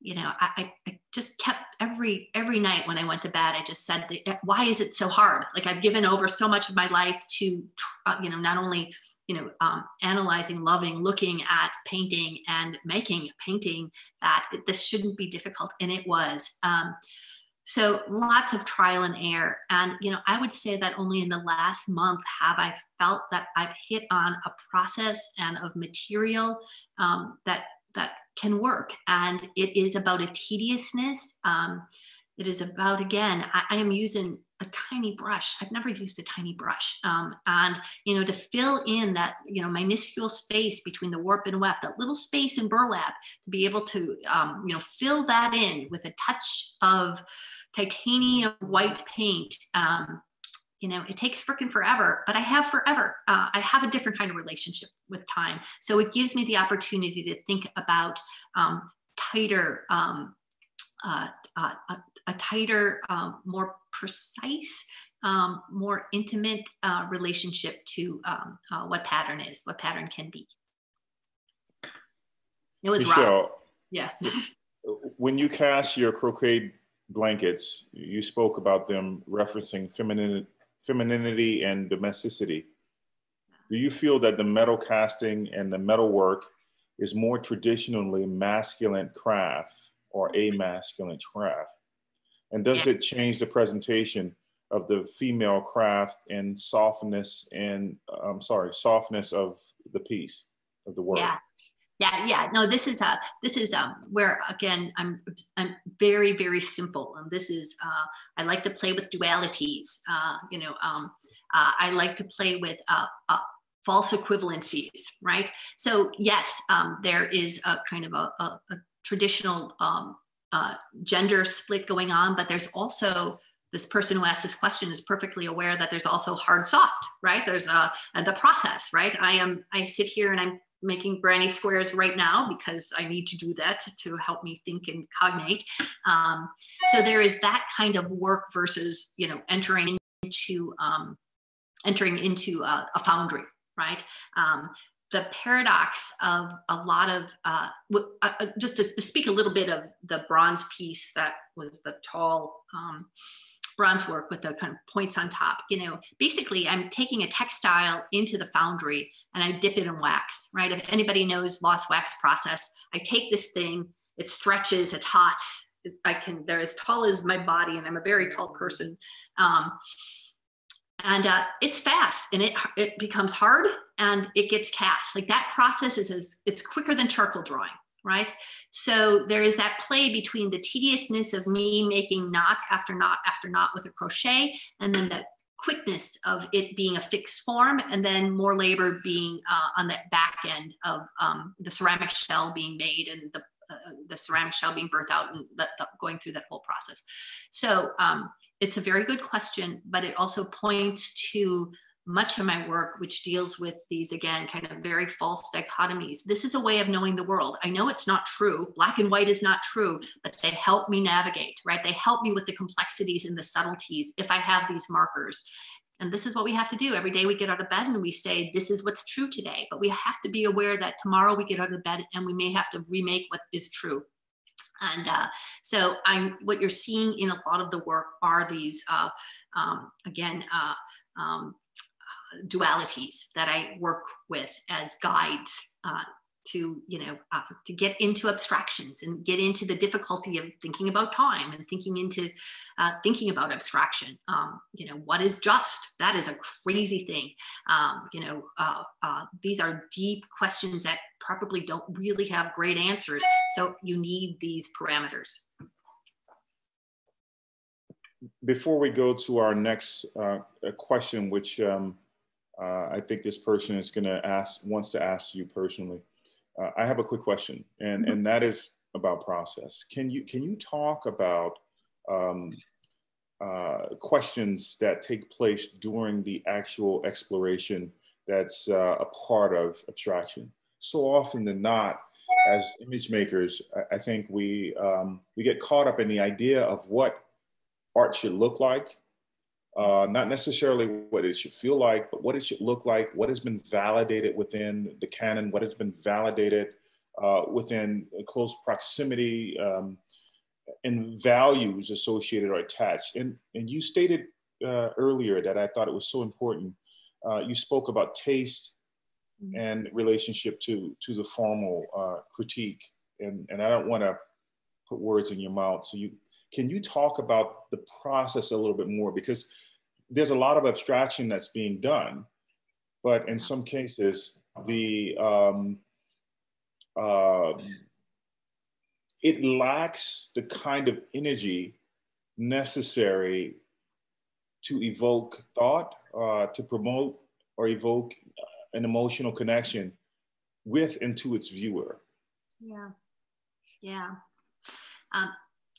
you know, I, I, just kept every every night when I went to bed, I just said, why is it so hard? Like I've given over so much of my life to, uh, you know, not only you know, um, analyzing, loving, looking at painting and making a painting that this shouldn't be difficult. And it was. Um, so lots of trial and error. And, you know, I would say that only in the last month have I felt that I've hit on a process and of material um, that, that can work. And it is about a tediousness. Um, it is about, again, I, I am using a tiny brush. I've never used a tiny brush. Um, and, you know, to fill in that, you know, minuscule space between the warp and weft, that little space in burlap, to be able to, um, you know, fill that in with a touch of titanium white paint. Um, you know, it takes freaking forever, but I have forever. Uh, I have a different kind of relationship with time. So it gives me the opportunity to think about um, tighter, um, uh, uh, a, a, tighter, um, more precise, um, more intimate uh, relationship to um, uh, what pattern is, what pattern can be. It was Michelle, rough. Yeah. when you cast your crochet blankets, you spoke about them referencing feminine, femininity and domesticity. Do you feel that the metal casting and the metal work is more traditionally masculine craft or a masculine craft? And does it change the presentation of the female craft and softness and I'm sorry, softness of the piece of the work? Yeah. Yeah, yeah. No, this is a this is um where again I'm I'm very very simple. And this is uh I like to play with dualities. Uh, you know, um uh, I like to play with uh, uh false equivalencies, right? So yes, um, there is a kind of a, a, a traditional um, uh, gender split going on, but there's also this person who asked this question is perfectly aware that there's also hard soft, right? There's uh, the process, right? I am, I sit here and I'm making granny squares right now because I need to do that to, to help me think and cognate. Um, so there is that kind of work versus, you know, entering into, um, entering into a, a foundry, right? Um, the paradox of a lot of uh, uh, uh, just to speak a little bit of the bronze piece that was the tall um, bronze work with the kind of points on top you know basically i'm taking a textile into the foundry and i dip it in wax right? If anybody knows lost wax process i take this thing it stretches it's hot i can they're as tall as my body and i'm a very tall person um, and uh, it's fast and it it becomes hard and it gets cast. Like that process is as it's quicker than charcoal drawing right? So there is that play between the tediousness of me making knot after knot after knot with a crochet and then the quickness of it being a fixed form and then more labor being uh, on the back end of um, the ceramic shell being made and the uh, the ceramic shell being burnt out and the, the, going through that whole process. So um, it's a very good question, but it also points to much of my work, which deals with these, again, kind of very false dichotomies. This is a way of knowing the world. I know it's not true. Black and white is not true, but they help me navigate, right? They help me with the complexities and the subtleties if I have these markers. And this is what we have to do. Every day we get out of bed and we say, this is what's true today. But we have to be aware that tomorrow we get out of bed and we may have to remake what is true and uh, so I'm what you're seeing in a lot of the work are these uh, um, again uh, um, dualities that I work with as guides uh, to you know uh, to get into abstractions and get into the difficulty of thinking about time and thinking into uh, thinking about abstraction. Um, you know what is just? That is a crazy thing. Um, you know uh, uh, these are deep questions that probably don't really have great answers so you need these parameters. Before we go to our next uh, question which um, uh, I think this person is going to ask wants to ask you personally uh, I have a quick question, and and that is about process. Can you can you talk about um, uh, questions that take place during the actual exploration that's uh, a part of abstraction. So often than not, as image makers, I, I think we, um, we get caught up in the idea of what art should look like, uh, not necessarily what it should feel like, but what it should look like, what has been validated within the canon, what has been validated uh, within close proximity um, and values associated or attached. And, and you stated uh, earlier that I thought it was so important. Uh, you spoke about taste mm-hmm. and relationship to, to the formal uh, critique. And, and I don't want to put words in your mouth. So you, can you talk about the process a little bit more? Because there's a lot of abstraction that's being done, but in some cases, the um, uh, it lacks the kind of energy necessary to evoke thought, uh, to promote or evoke an emotional connection with and to its viewer. Yeah, yeah. Um,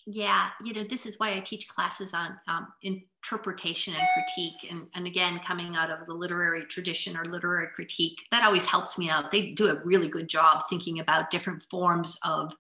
yeah, you know, this is why I teach classes on um, interpretation and critique. And, and again, coming out of the literary tradition or literary critique, that always helps me out. They do a really good job thinking about different forms of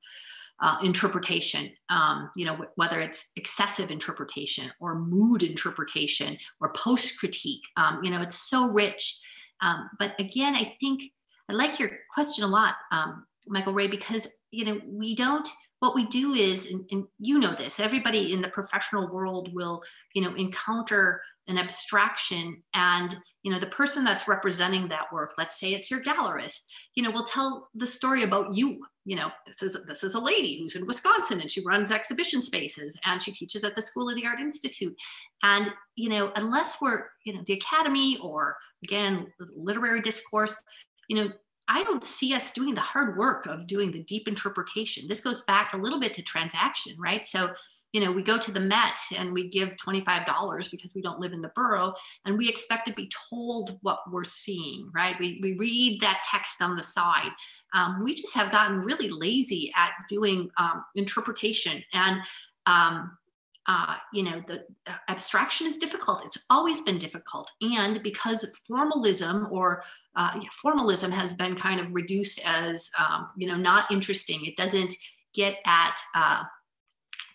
uh, interpretation, um, you know, whether it's excessive interpretation or mood interpretation or post critique. Um, you know, it's so rich. Um, but again, I think I like your question a lot, um, Michael Ray, because, you know, we don't what we do is and, and, you know this everybody in the professional world will you know encounter an abstraction and you know the person that's representing that work let's say it's your gallerist you know will tell the story about you. You know this is this is a lady who's in wisconsin and she runs exhibition spaces and she teaches at the school of the art institute. And you know unless we're you know the academy or again literary discourse you know I don't see us doing the hard work of doing the deep interpretation. This goes back a little bit to transaction, right? So, you know, we go to the Met and we give $25 because we don't live in the borough and we expect to be told what we're seeing, right? We, we read that text on the side. Um, we just have gotten really lazy at doing um, interpretation. And um, uh, you know, the uh, abstraction is difficult. It's always been difficult. And because formalism or uh, formalism has been kind of reduced as, um, you know, not interesting. It doesn't get at uh,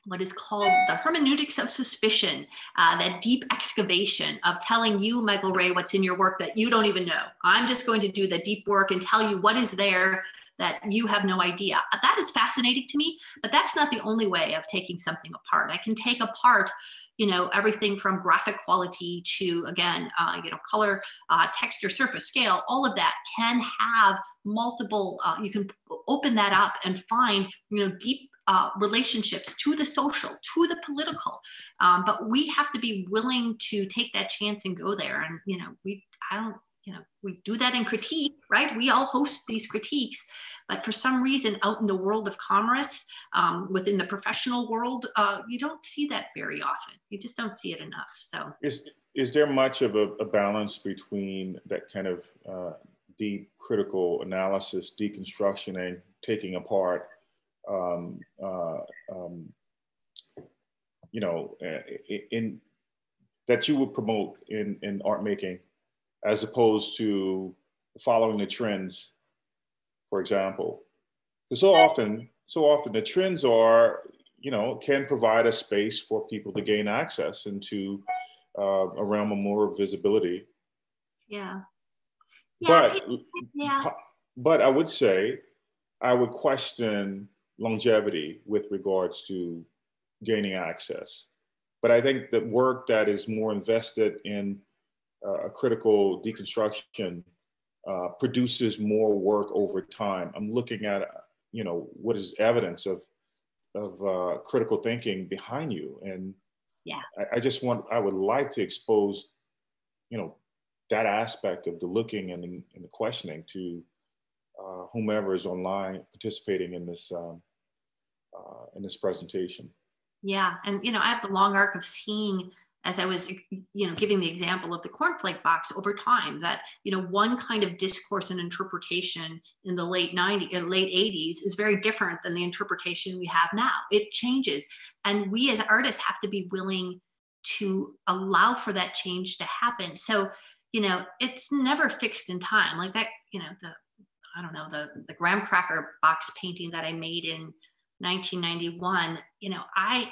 what is called the hermeneutics of suspicion, uh, that deep excavation of telling you, Michael Ray, what's in your work that you don't even know. I'm just going to do the deep work and tell you what is there that you have no idea. That is fascinating to me, but that's not the only way of taking something apart. I can take apart you know everything from graphic quality to again uh, you know color uh, texture surface scale all of that can have multiple uh, you can open that up and find you know deep uh, relationships to the social to the political um, but we have to be willing to take that chance and go there and you know we i don't you know we do that in critique right? We all host these critiques. But for some reason out in the world of commerce um, within the professional world uh, you don't see that very often. You just don't see it enough so. Is is there much of a, a balance between that kind of uh, deep critical analysis deconstruction and taking apart um, uh, um, you know in, in that you would promote in in art making as opposed to following the trends, for example. Because so often, so often the trends are, you know, can provide a space for people to gain access into uh, a realm of more visibility. Yeah. yeah but, yeah. but I would say I would question longevity with regards to gaining access. But I think that work that is more invested in uh, a critical deconstruction uh, produces more work over time. I'm looking at, you know, what is evidence of, of uh, critical thinking behind you. And yeah, I, I, just want, I would like to expose, you know, that aspect of the looking and, and the questioning to uh, whomever is online participating in this, um, uh, in this presentation. Yeah, and you know, I have the long arc of seeing as I was, you know, giving the example of the cornflake box over time, that you know, one kind of discourse and interpretation in the late 90s, uh, late 80s is very different than the interpretation we have now. It changes, and we as artists have to be willing to allow for that change to happen. So, you know, it's never fixed in time. Like that, you know, the I don't know, the the graham cracker box painting that I made in 1991, you know, I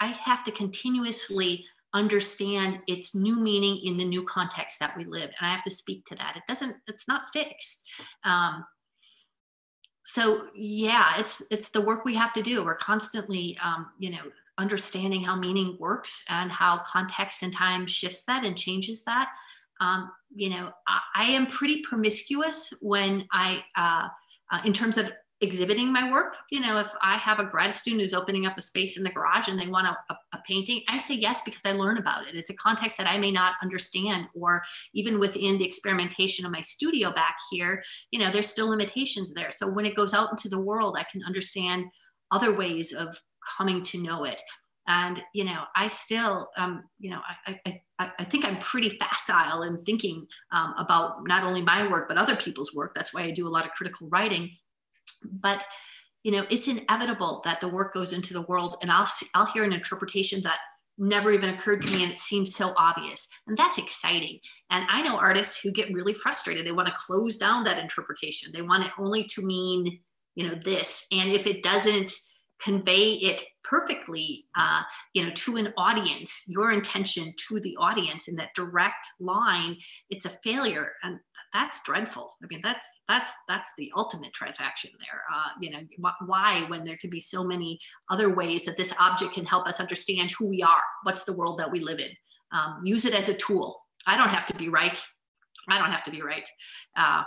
I have to continuously understand its new meaning in the new context that we live and i have to speak to that. It doesn't it's not fixed. Um, so yeah it's it's the work we have to do. We're constantly um, you know understanding how meaning works and how context and time shifts that and changes that. Um, you know I, I, am pretty promiscuous when i uh, uh, in terms of exhibiting my work. You know, if I have a grad student who's opening up a space in the garage and they want a, a, a, painting, I say yes because I learn about it. It's a context that I may not understand, or even within the experimentation of my studio back here, you know, there's still limitations there. So when it goes out into the world, I can understand other ways of coming to know it. And you know, I still, um, you know, I, I, I think I'm pretty facile in thinking um, about not only my work but other people's work. That's why I do a lot of critical writing but you know it's inevitable that the work goes into the world and i'll see, i'll hear an interpretation that never even occurred to me and it seems so obvious. And that's exciting. And i know artists who get really frustrated. They want to close down that interpretation. They want it only to mean you know this. And if it doesn't convey it perfectly uh, you know to an audience your intention to the audience in that direct line it's a failure. And that's dreadful. I mean that's that's that's the ultimate transaction there. Uh, you know why when there could be so many other ways that this object can help us understand who we are what's the world that we live in. Um, use it as a tool. I don't have to be right. I don't have to be right. Uh,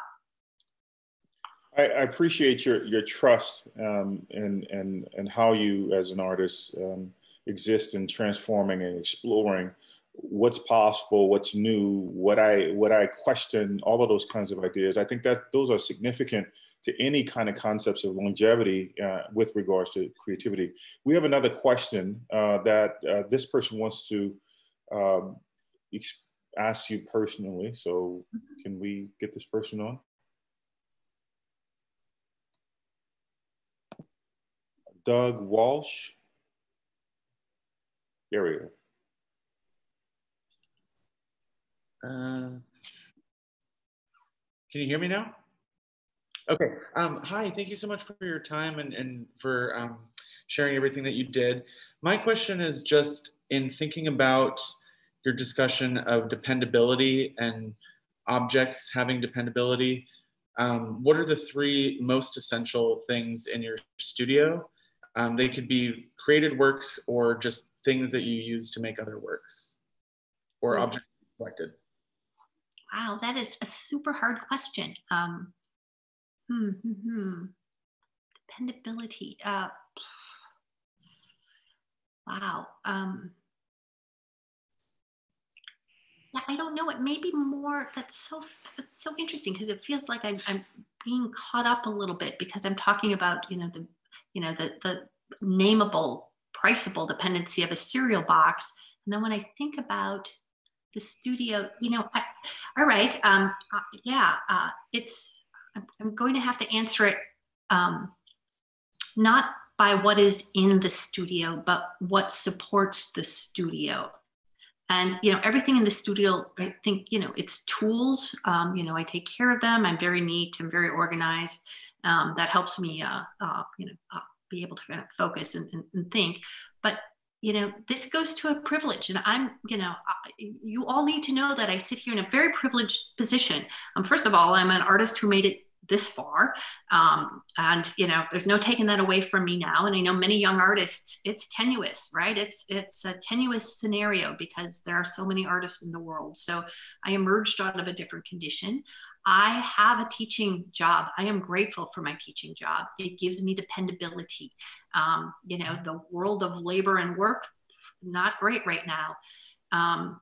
I, I, appreciate your your trust um, and and and how you as an artist um, exist in transforming and exploring what's possible, what's new, what I what I question, all of those kinds of ideas. I think that those are significant to any kind of concepts of longevity uh, with regards to creativity. We have another question uh, that uh, this person wants to um, ask you personally. So can we get this person on? Doug Walsh. Go. Uh, can you hear me now? Okay. Um, hi, thank you so much for your time and, and for um, sharing everything that you did. My question is just in thinking about your discussion of dependability and objects having dependability, um, what are the three most essential things in your studio um, they could be created works or just things that you use to make other works or objects collected. Wow, that is a super hard question. Um, hmm, hmm, hmm. Dependability. Uh, wow. Um, yeah, I don't know. It may be more. That's so. That's so interesting because it feels like I'm, I'm being caught up a little bit because I'm talking about you know the you know, the, the nameable, priceable dependency of a cereal box. And then when I think about the studio, you know, I, all right, um, uh, yeah, uh, it's, I'm, I'm, going to have to answer it um, not by what is in the studio, but what supports the studio. And you know everything in the studio, I think you know it's tools. Um, you know I take care of them. I'm very neat. I'm very organized um, that helps me, uh, uh, you know, uh, be able to kind of focus and, and, and, think. But you know, this goes to a privilege, and I'm, you know, I, you all need to know that I sit here in a very privileged position. Um, first of all, I'm an artist who made it this far. Um, and you know there's no taking that away from me now. And i know many young artists it's tenuous right? It's it's a tenuous scenario because there are so many artists in the world. So i emerged out of a different condition. I have a teaching job. I am grateful for my teaching job. It gives me dependability. Um, you know the world of labor and work not great right now. Um,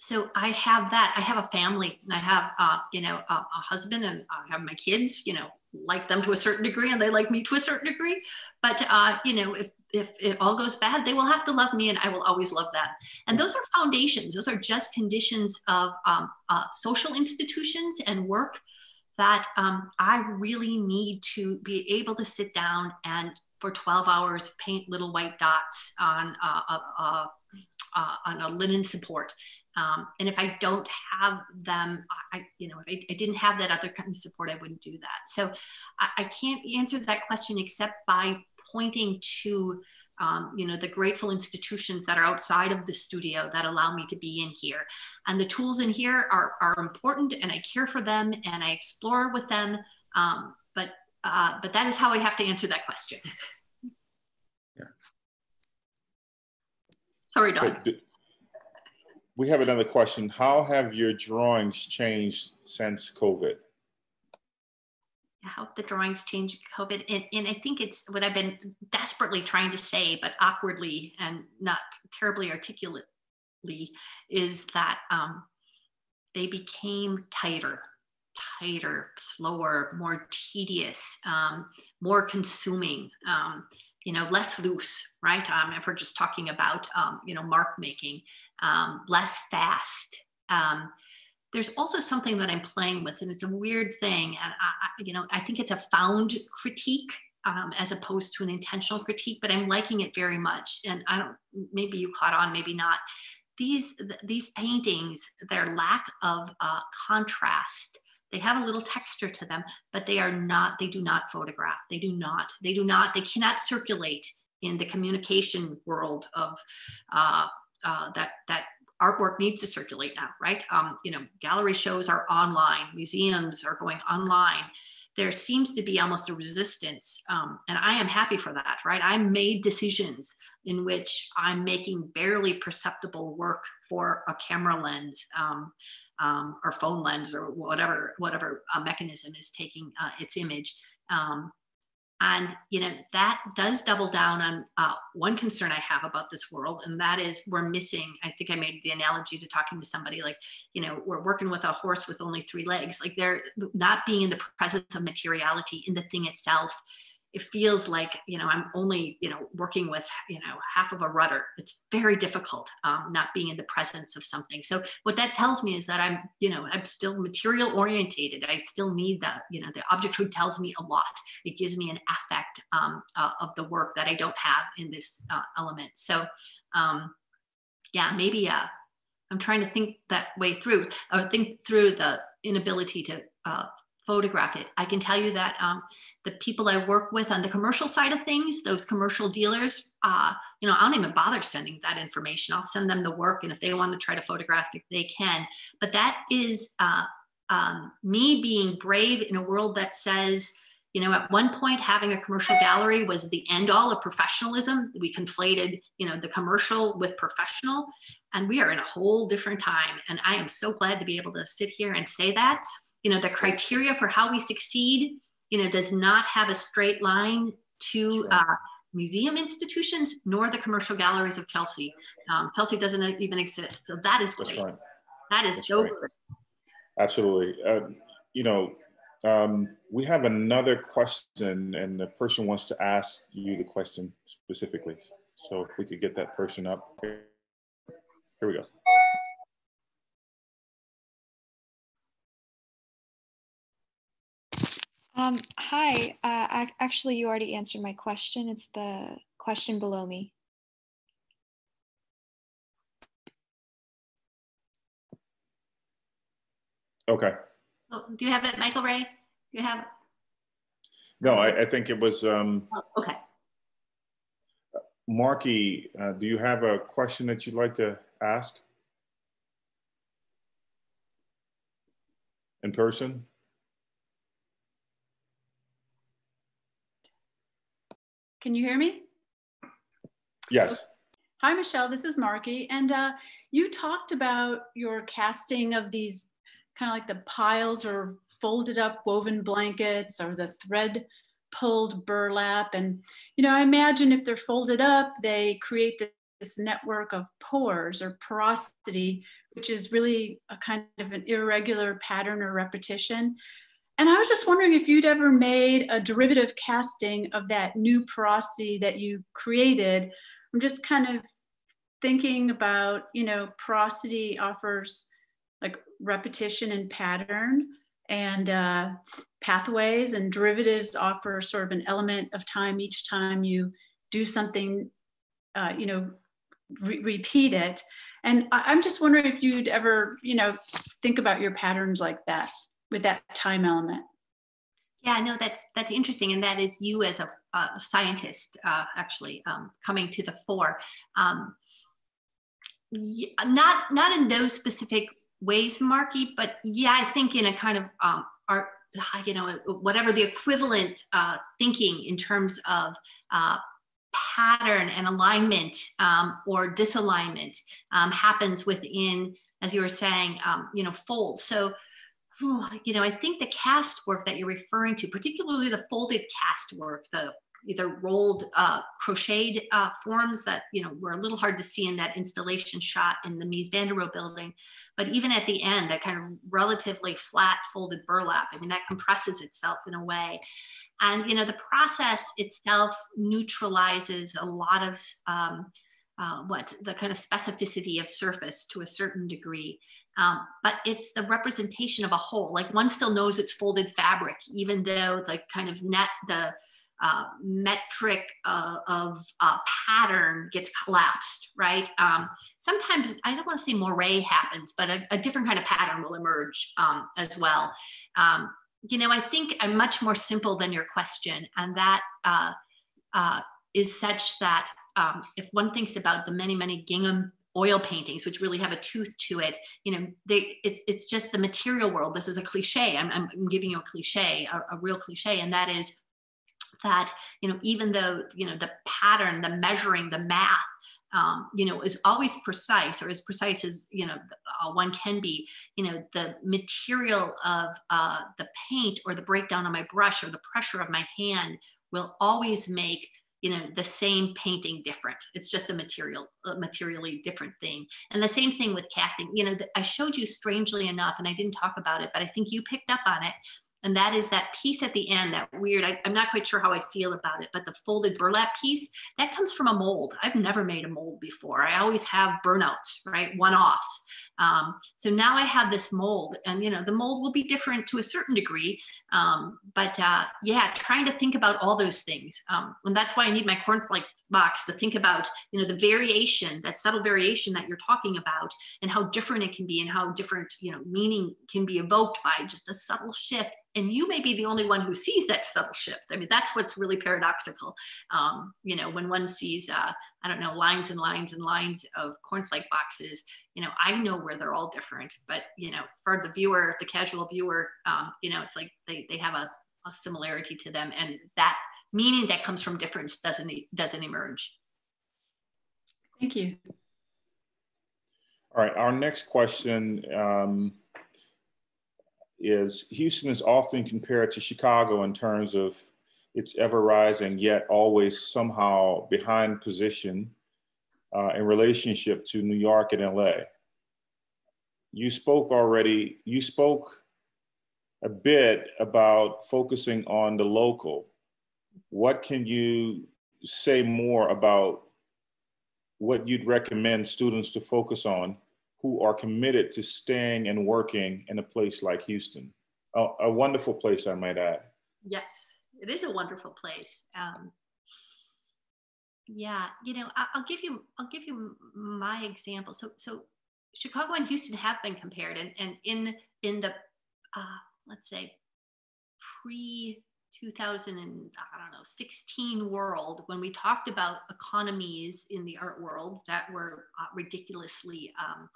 so I have that. I have a family, and I have, uh, you know, a, a, husband, and I have my kids. You know, like them to a certain degree, and they like me to a certain degree. But uh, you know, if if it all goes bad, they will have to love me, and I will always love them. And those are foundations. Those are just conditions of um, uh, social institutions and work that um, I really need to be able to sit down and for 12 hours paint little white dots on uh, a, a uh, on a linen support. Um, and if I don't have them, I, you know, if I, I, didn't have that other kind of support, I wouldn't do that. So I, I can't answer that question except by pointing to, um, you know, the grateful institutions that are outside of the studio that allow me to be in here. And the tools in here are, are important and I care for them and I explore with them. Um, but, uh, but that is how I have to answer that question. Sorry, Doug we have another question. How have your drawings changed since COVID? How the drawings changed COVID? And, and I think it's what I've been desperately trying to say, but awkwardly and not terribly articulately, is that um, they became tighter tighter, slower, more tedious, um, more consuming, um, you know, less loose, right? Um, if we're just talking about, um, you know, mark making, um, less fast. Um, there's also something that I'm playing with, and it's a weird thing. And I, you know, I think it's a found critique um, as opposed to an intentional critique, but I'm liking it very much. And I don't, maybe you caught on, maybe not. These, these paintings, their lack of uh, contrast, they have a little texture to them, but they are not, they do not photograph. They do not, they do not, they cannot circulate in the communication world of uh, uh, that, that artwork needs to circulate now, right? Um, you know, gallery shows are online, museums are going online there seems to be almost a resistance. Um, and I am happy for that, right? I made decisions in which I'm making barely perceptible work for a camera lens um, um, or phone lens or whatever, whatever uh, mechanism is taking uh, its image. Um, and you know that does double down on uh, one concern I have about this world, and that is we're missing. I think I made the analogy to talking to somebody like, you know, we're working with a horse with only three legs. Like they're not being in the presence of materiality in the thing itself it feels like you know i'm only you know working with you know half of a rudder. It's very difficult um, not being in the presence of something. So what that tells me is that i'm you know i'm still material orientated. I still need that you know the object who tells me a lot. It gives me an affect um, uh, of the work that i don't have in this uh, element. So um, yeah maybe uh, i'm trying to think that way through or think through the inability to uh, photograph it. I can tell you that um, the people I work with on the commercial side of things, those commercial dealers, uh, you know, I don't even bother sending that information. I'll send them the work, and if they want to try to photograph it, they can. But that is uh, um, me being brave in a world that says, you know, at one point, having a commercial gallery was the end all of professionalism. We conflated, you know, the commercial with professional, and we are in a whole different time. And I am so glad to be able to sit here and say that you know the criteria for how we succeed you know does not have a straight line to uh, museum institutions nor the commercial galleries of chelsea. Um, chelsea doesn't even exist so that is great. right. that is That's so right. good absolutely. Uh, you know um, we have another question and the person wants to ask you the question specifically. So if we could get that person up. Here we go Um, hi, uh, actually, you already answered my question. It's the question below me. Okay. Oh, do you have it, Michael Ray? Do you have it? No, I, I think it was. Um, oh, okay. Marky, uh, do you have a question that you'd like to ask? In person? Can you hear me? Yes. Hi, Michelle. This is Marky. And uh, you talked about your casting of these kind of like the piles or folded up woven blankets or the thread pulled burlap. And, you know, I imagine if they're folded up, they create this network of pores or porosity, which is really a kind of an irregular pattern or repetition. And I was just wondering if you'd ever made a derivative casting of that new porosity that you created. I'm just kind of thinking about, you know, porosity offers like repetition and pattern and uh, pathways and derivatives offer sort of an element of time each time you do something, uh, you know, re- repeat it. And I, am just wondering if you'd ever, you know, think about your patterns like that with that time element. Yeah, no, that's that's interesting, and that is you as a, a scientist uh, actually um, coming to the fore. Um, not not in those specific ways, Marky, but yeah, I think in a kind of um, art, you know, whatever the equivalent uh, thinking in terms of uh, pattern and alignment um, or disalignment um, happens within, as you were saying, um, you know, folds. So, you know, I think the cast work that you're referring to, particularly the folded cast work, the either rolled uh, crocheted uh, forms that you know were a little hard to see in that installation shot in the Mies van der Rohe building, but even at the end, that kind of relatively flat folded burlap. I mean, that compresses itself in a way, and you know the process itself neutralizes a lot of um, uh, what the kind of specificity of surface to a certain degree. Um, but it's the representation of a whole. Like one still knows it's folded fabric, even though the kind of net the uh, metric uh, of uh, pattern gets collapsed, right? Um, sometimes I don't want to say moire happens, but a, a, different kind of pattern will emerge um, as well. Um, you know, I think I'm much more simple than your question, and that uh, uh, is such that um, if one thinks about the many, many gingham oil paintings, which really have a tooth to it, you know, they it's it's just the material world. This is a cliche. I'm, I'm giving you a cliche, a, a real cliche, and that is that you know even though you know the pattern the measuring the math um, you know is always precise or as precise as you know uh, one can be you know the material of uh, the paint or the breakdown of my brush or the pressure of my hand will always make you know the same painting different it's just a material a materially different thing and the same thing with casting you know the, i showed you strangely enough and i didn't talk about it but i think you picked up on it and that is that piece at the end, that weird, I, am not quite sure how I feel about it, but the folded burlap piece, that comes from a mold. I've never made a mold before. I always have burnouts, right? One offs. Um, so now I have this mold and, you know, the mold will be different to a certain degree. Um, but uh, yeah, trying to think about all those things. Um, and that's why I need my cornflake box to think about, you know, the variation, that subtle variation that you're talking about and how different it can be and how different, you know, meaning can be evoked by just a subtle shift and you may be the only one who sees that subtle shift. I mean, that's what's really paradoxical. Um, you know, when one sees, uh, I don't know, lines and lines and lines of cornflake boxes, you know, I know where they're all different, but you know, for the viewer, the casual viewer, um, you know, it's like they they have a, a similarity to them, and that meaning that comes from difference doesn't doesn't emerge. Thank you. All right, our next question. Um, is Houston is often compared to Chicago in terms of its ever rising yet always somehow behind position uh, in relationship to New York and LA. You spoke already, you spoke a bit about focusing on the local. What can you say more about what you'd recommend students to focus on who are committed to staying and working in a place like Houston. A, a wonderful place, I might add. Yes, it is a wonderful place. Um, yeah, you know, I, will give you, I'll give you my example. So, so Chicago and Houston have been compared, and and in in the, uh, let's say, pre 2000 and I don't know 16 world when we talked about economies in the art world that were uh, ridiculously um,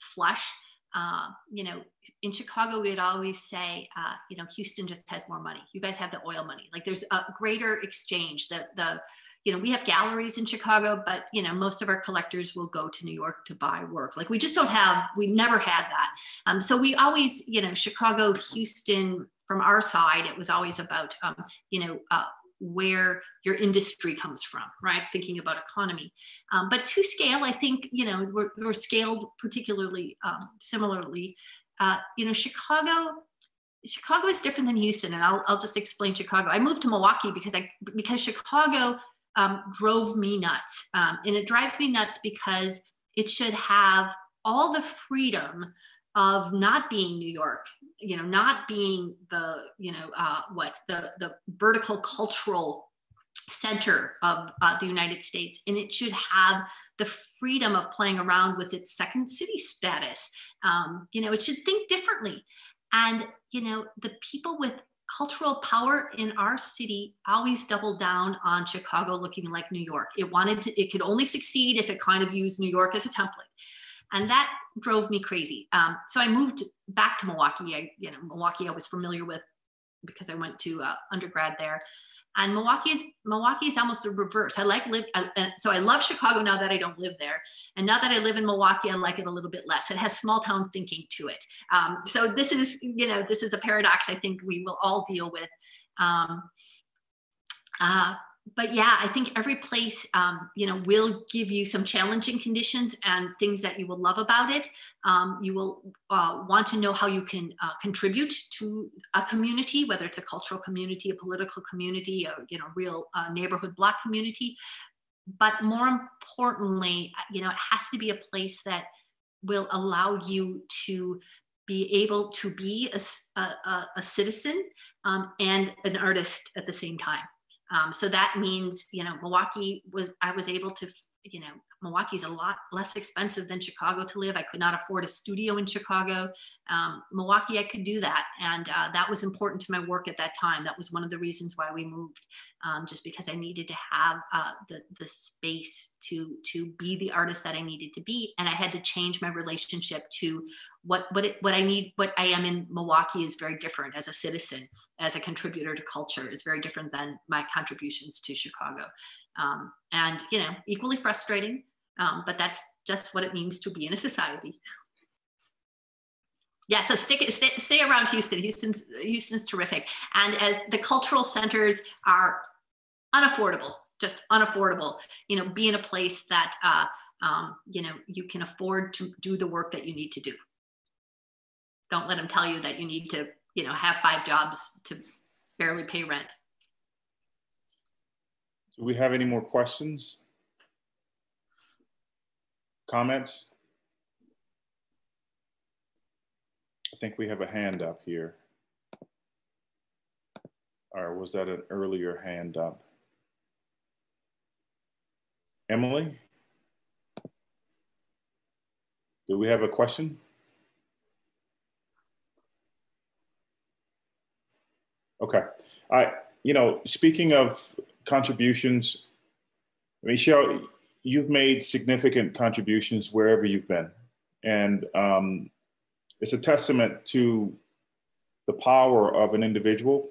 flush. Uh, you know, in Chicago, we'd always say, uh, you know, Houston just has more money. You guys have the oil money. Like there's a greater exchange. The the you know, we have galleries in Chicago, but you know, most of our collectors will go to New York to buy work. Like we just don't have, we never had that. Um, so we always, you know, Chicago, Houston, from our side, it was always about, um, you know, uh, where your industry comes from, right? Thinking about economy. Um, but to scale, I think, you know, we're, we're scaled particularly um, similarly. Uh, you know, Chicago, Chicago is different than Houston, and I'll, I'll just explain Chicago. I moved to Milwaukee because I because Chicago um, drove me nuts, um, and it drives me nuts because it should have all the freedom of not being New York, you know, not being the, you know, uh, what the the vertical cultural center of uh, the United States, and it should have the freedom of playing around with its second city status. Um, you know, it should think differently. And, you know, the people with cultural power in our city always doubled down on Chicago looking like New York. It wanted to, it could only succeed if it kind of used New York as a template. And that drove me crazy. Um, so I moved back to Milwaukee. I, you know, Milwaukee I was familiar with because I went to uh, undergrad there. And Milwaukee is Milwaukee is almost the reverse. I like live uh, so I love Chicago now that I don't live there, and now that I live in Milwaukee, I like it a little bit less. It has small town thinking to it. Um, so this is you know this is a paradox I think we will all deal with. Um, uh, but yeah, I think every place, um, you know, will give you some challenging conditions and things that you will love about it. Um, you will uh, want to know how you can uh, contribute to a community, whether it's a cultural community, a political community, a you know, real uh, neighborhood block community. But more importantly, you know, it has to be a place that will allow you to be able to be a, a, a citizen um, and an artist at the same time. Um, so that means, you know, Milwaukee was, I was able to, you know, Milwaukee's a lot less expensive than Chicago to live. I could not afford a studio in Chicago. Um, Milwaukee, I could do that. And uh, that was important to my work at that time. That was one of the reasons why we moved, um, just because I needed to have uh, the, the space to, to be the artist that I needed to be. And I had to change my relationship to what, what, it, what I need, what I am in Milwaukee is very different as a citizen, as a contributor to culture is very different than my contributions to Chicago. Um, and, you know, equally frustrating, um, but that's just what it means to be in a society. Yeah, so stick, stay, stay around Houston. Houston's, Houston's terrific. And as the cultural centers are unaffordable, just unaffordable, you know, be in a place that, uh, um, you know, you can afford to do the work that you need to do. Don't let them tell you that you need to, you know, have five jobs to barely pay rent. Do we have any more questions? Comments? I think we have a hand up here. Or was that an earlier hand up? Emily? Do we have a question? Okay. I, you know, speaking of contributions, Michelle, you've made significant contributions wherever you've been. And um, it's a testament to the power of an individual.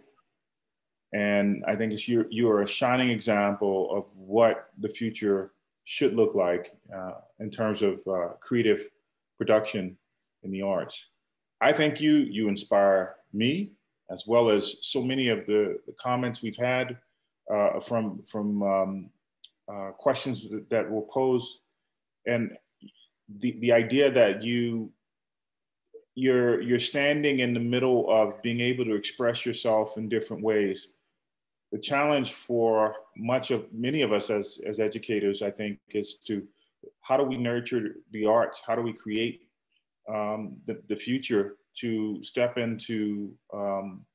And I think it's you, you are a shining example of what the future should look like uh, in terms of uh, creative production in the arts. I think you, you inspire me as well as so many of the, the comments we've had uh, from, from um, uh, questions that were posed and the, the idea that you you're you're standing in the middle of being able to express yourself in different ways. The challenge for much of many of us as as educators i think is to how do we nurture the arts? How do we create um, the, the future to step into um,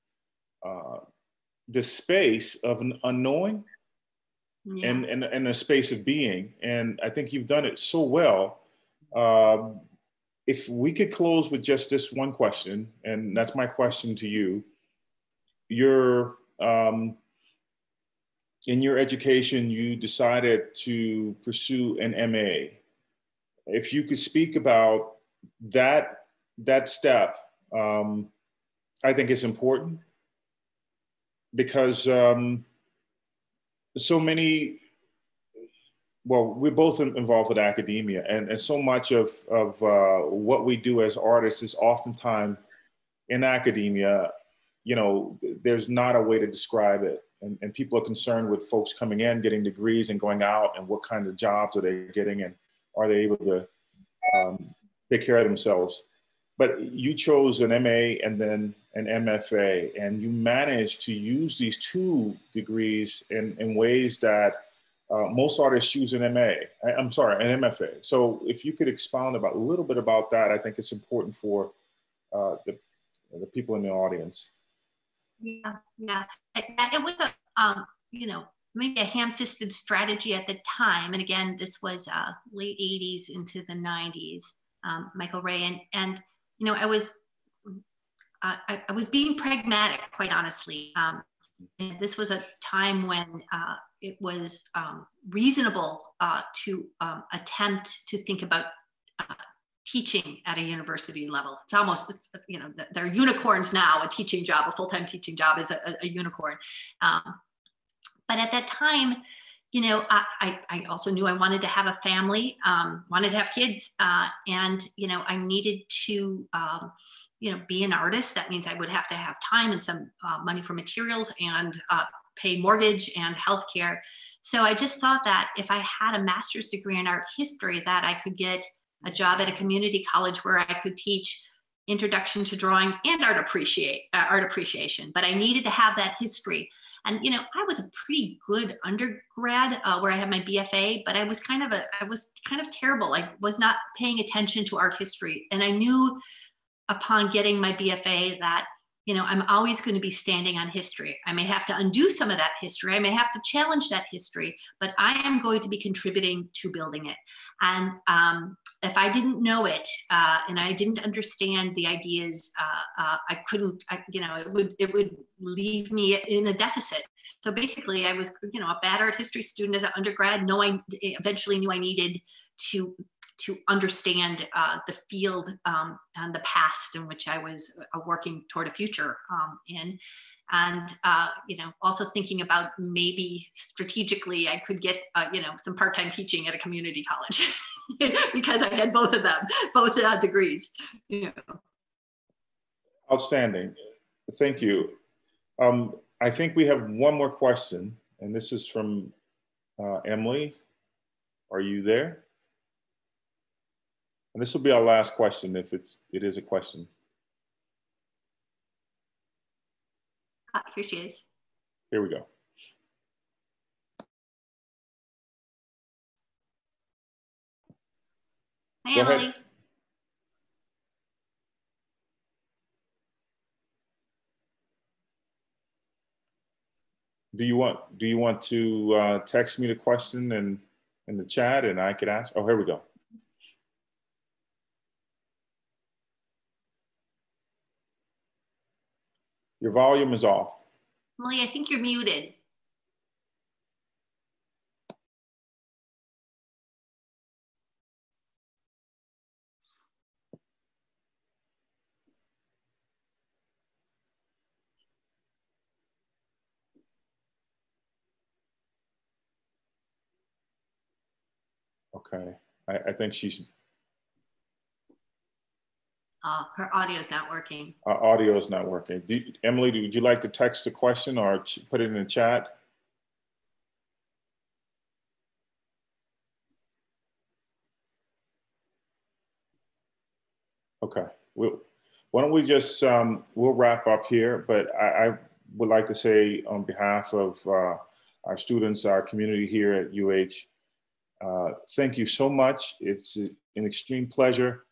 uh, the space of an unknowing yeah. and, and, and a space of being. And I think you've done it so well. Um, if we could close with just this one question, and that's my question to you. You're um, in your education, you decided to pursue an MA. If you could speak about that that step, um, I think it's important because um, so many well we're both involved with academia and, and so much of, of uh, what we do as artists is oftentimes in academia you know there's not a way to describe it. And, and people are concerned with folks coming in getting degrees and going out and what kind of jobs are they getting and are they able to um, take care of themselves. But you chose an MA and then an MFA, and you managed to use these two degrees in, in ways that uh, most artists use an MA. I, am sorry, an MFA. So if you could expound about a little bit about that, I think it's important for uh, the, the people in the audience. Yeah, yeah. It, it was a, um, you know, maybe a ham-fisted strategy at the time. And again, this was uh, late 80s into the 90s, um, Michael Ray. And, and, you know, I was, I, I, was being pragmatic, quite honestly. Um, and this was a time when uh, it was um, reasonable uh, to um, attempt to think about uh, teaching at a university level. It's almost, it's, you know, they're unicorns now. A teaching job, a full-time teaching job is a, a unicorn. Um, but at that time, you know, I, I also knew I wanted to have a family, um, wanted to have kids, uh, and you know, I needed to, um, you know, be an artist. That means I would have to have time and some uh, money for materials and uh, pay mortgage and healthcare. So I just thought that if I had a master's degree in art history, that I could get a job at a community college where I could teach introduction to drawing and art appreciate uh, art appreciation but i needed to have that history and you know i was a pretty good undergrad uh, where i had my bfa but i was kind of a i was kind of terrible i was not paying attention to art history and i knew upon getting my bfa that you know i'm always going to be standing on history. I may have to undo some of that history. I may have to challenge that history but i am going to be contributing to building it. And um, if i didn't know it uh, and i didn't understand the ideas uh, uh, i couldn't I, you know it would it would leave me in a deficit. So basically i was you know a bad art history student as an undergrad knowing eventually knew i needed to to understand uh, the field um, and the past in which I was uh, working toward a future um, in. And, uh, you know, also thinking about maybe strategically I could get, uh, you know, some part-time teaching at a community college because I had both of them, both uh, degrees. You know. Outstanding. Thank you. Um, I think we have one more question, and this is from uh, Emily. Are you there? And this will be our last question if it's, it is a question. Ah, here she is. Here we go. Hey, go Emily. Ahead. Do you want do you want to uh, text me the question and in the chat and I could ask? Oh, here we go. Your volume is off. Molly, I think you're muted. Okay, I, I think she's uh, her audio is not working. Our audio is not working. Do, Emily, would you like to text the question or put it in the chat? Okay. We'll, why don't we just, um, we'll wrap up here, but I, I, would like to say on behalf of uh, our students, our community here at UH, uh, thank you so much. It's an extreme pleasure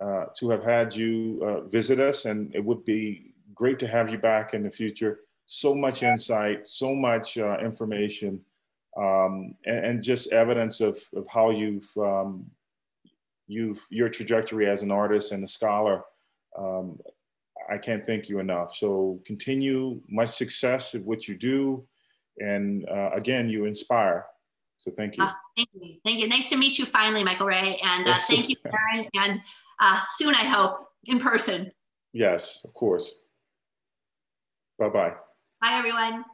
uh, to have had you uh, visit us, and it would be great to have you back in the future. So much insight, so much uh, information, um, and, and, just evidence of, of how you've um, you've your trajectory as an artist and a scholar. Um, I can't thank you enough. So continue much success at what you do, and uh, again, you inspire. So thank you. Uh, thank you. Thank you. Nice to meet you finally, Michael Ray. And uh, thank you, Karen. And uh, soon, I hope, in person. Yes, of course. Bye-bye. Bye, everyone.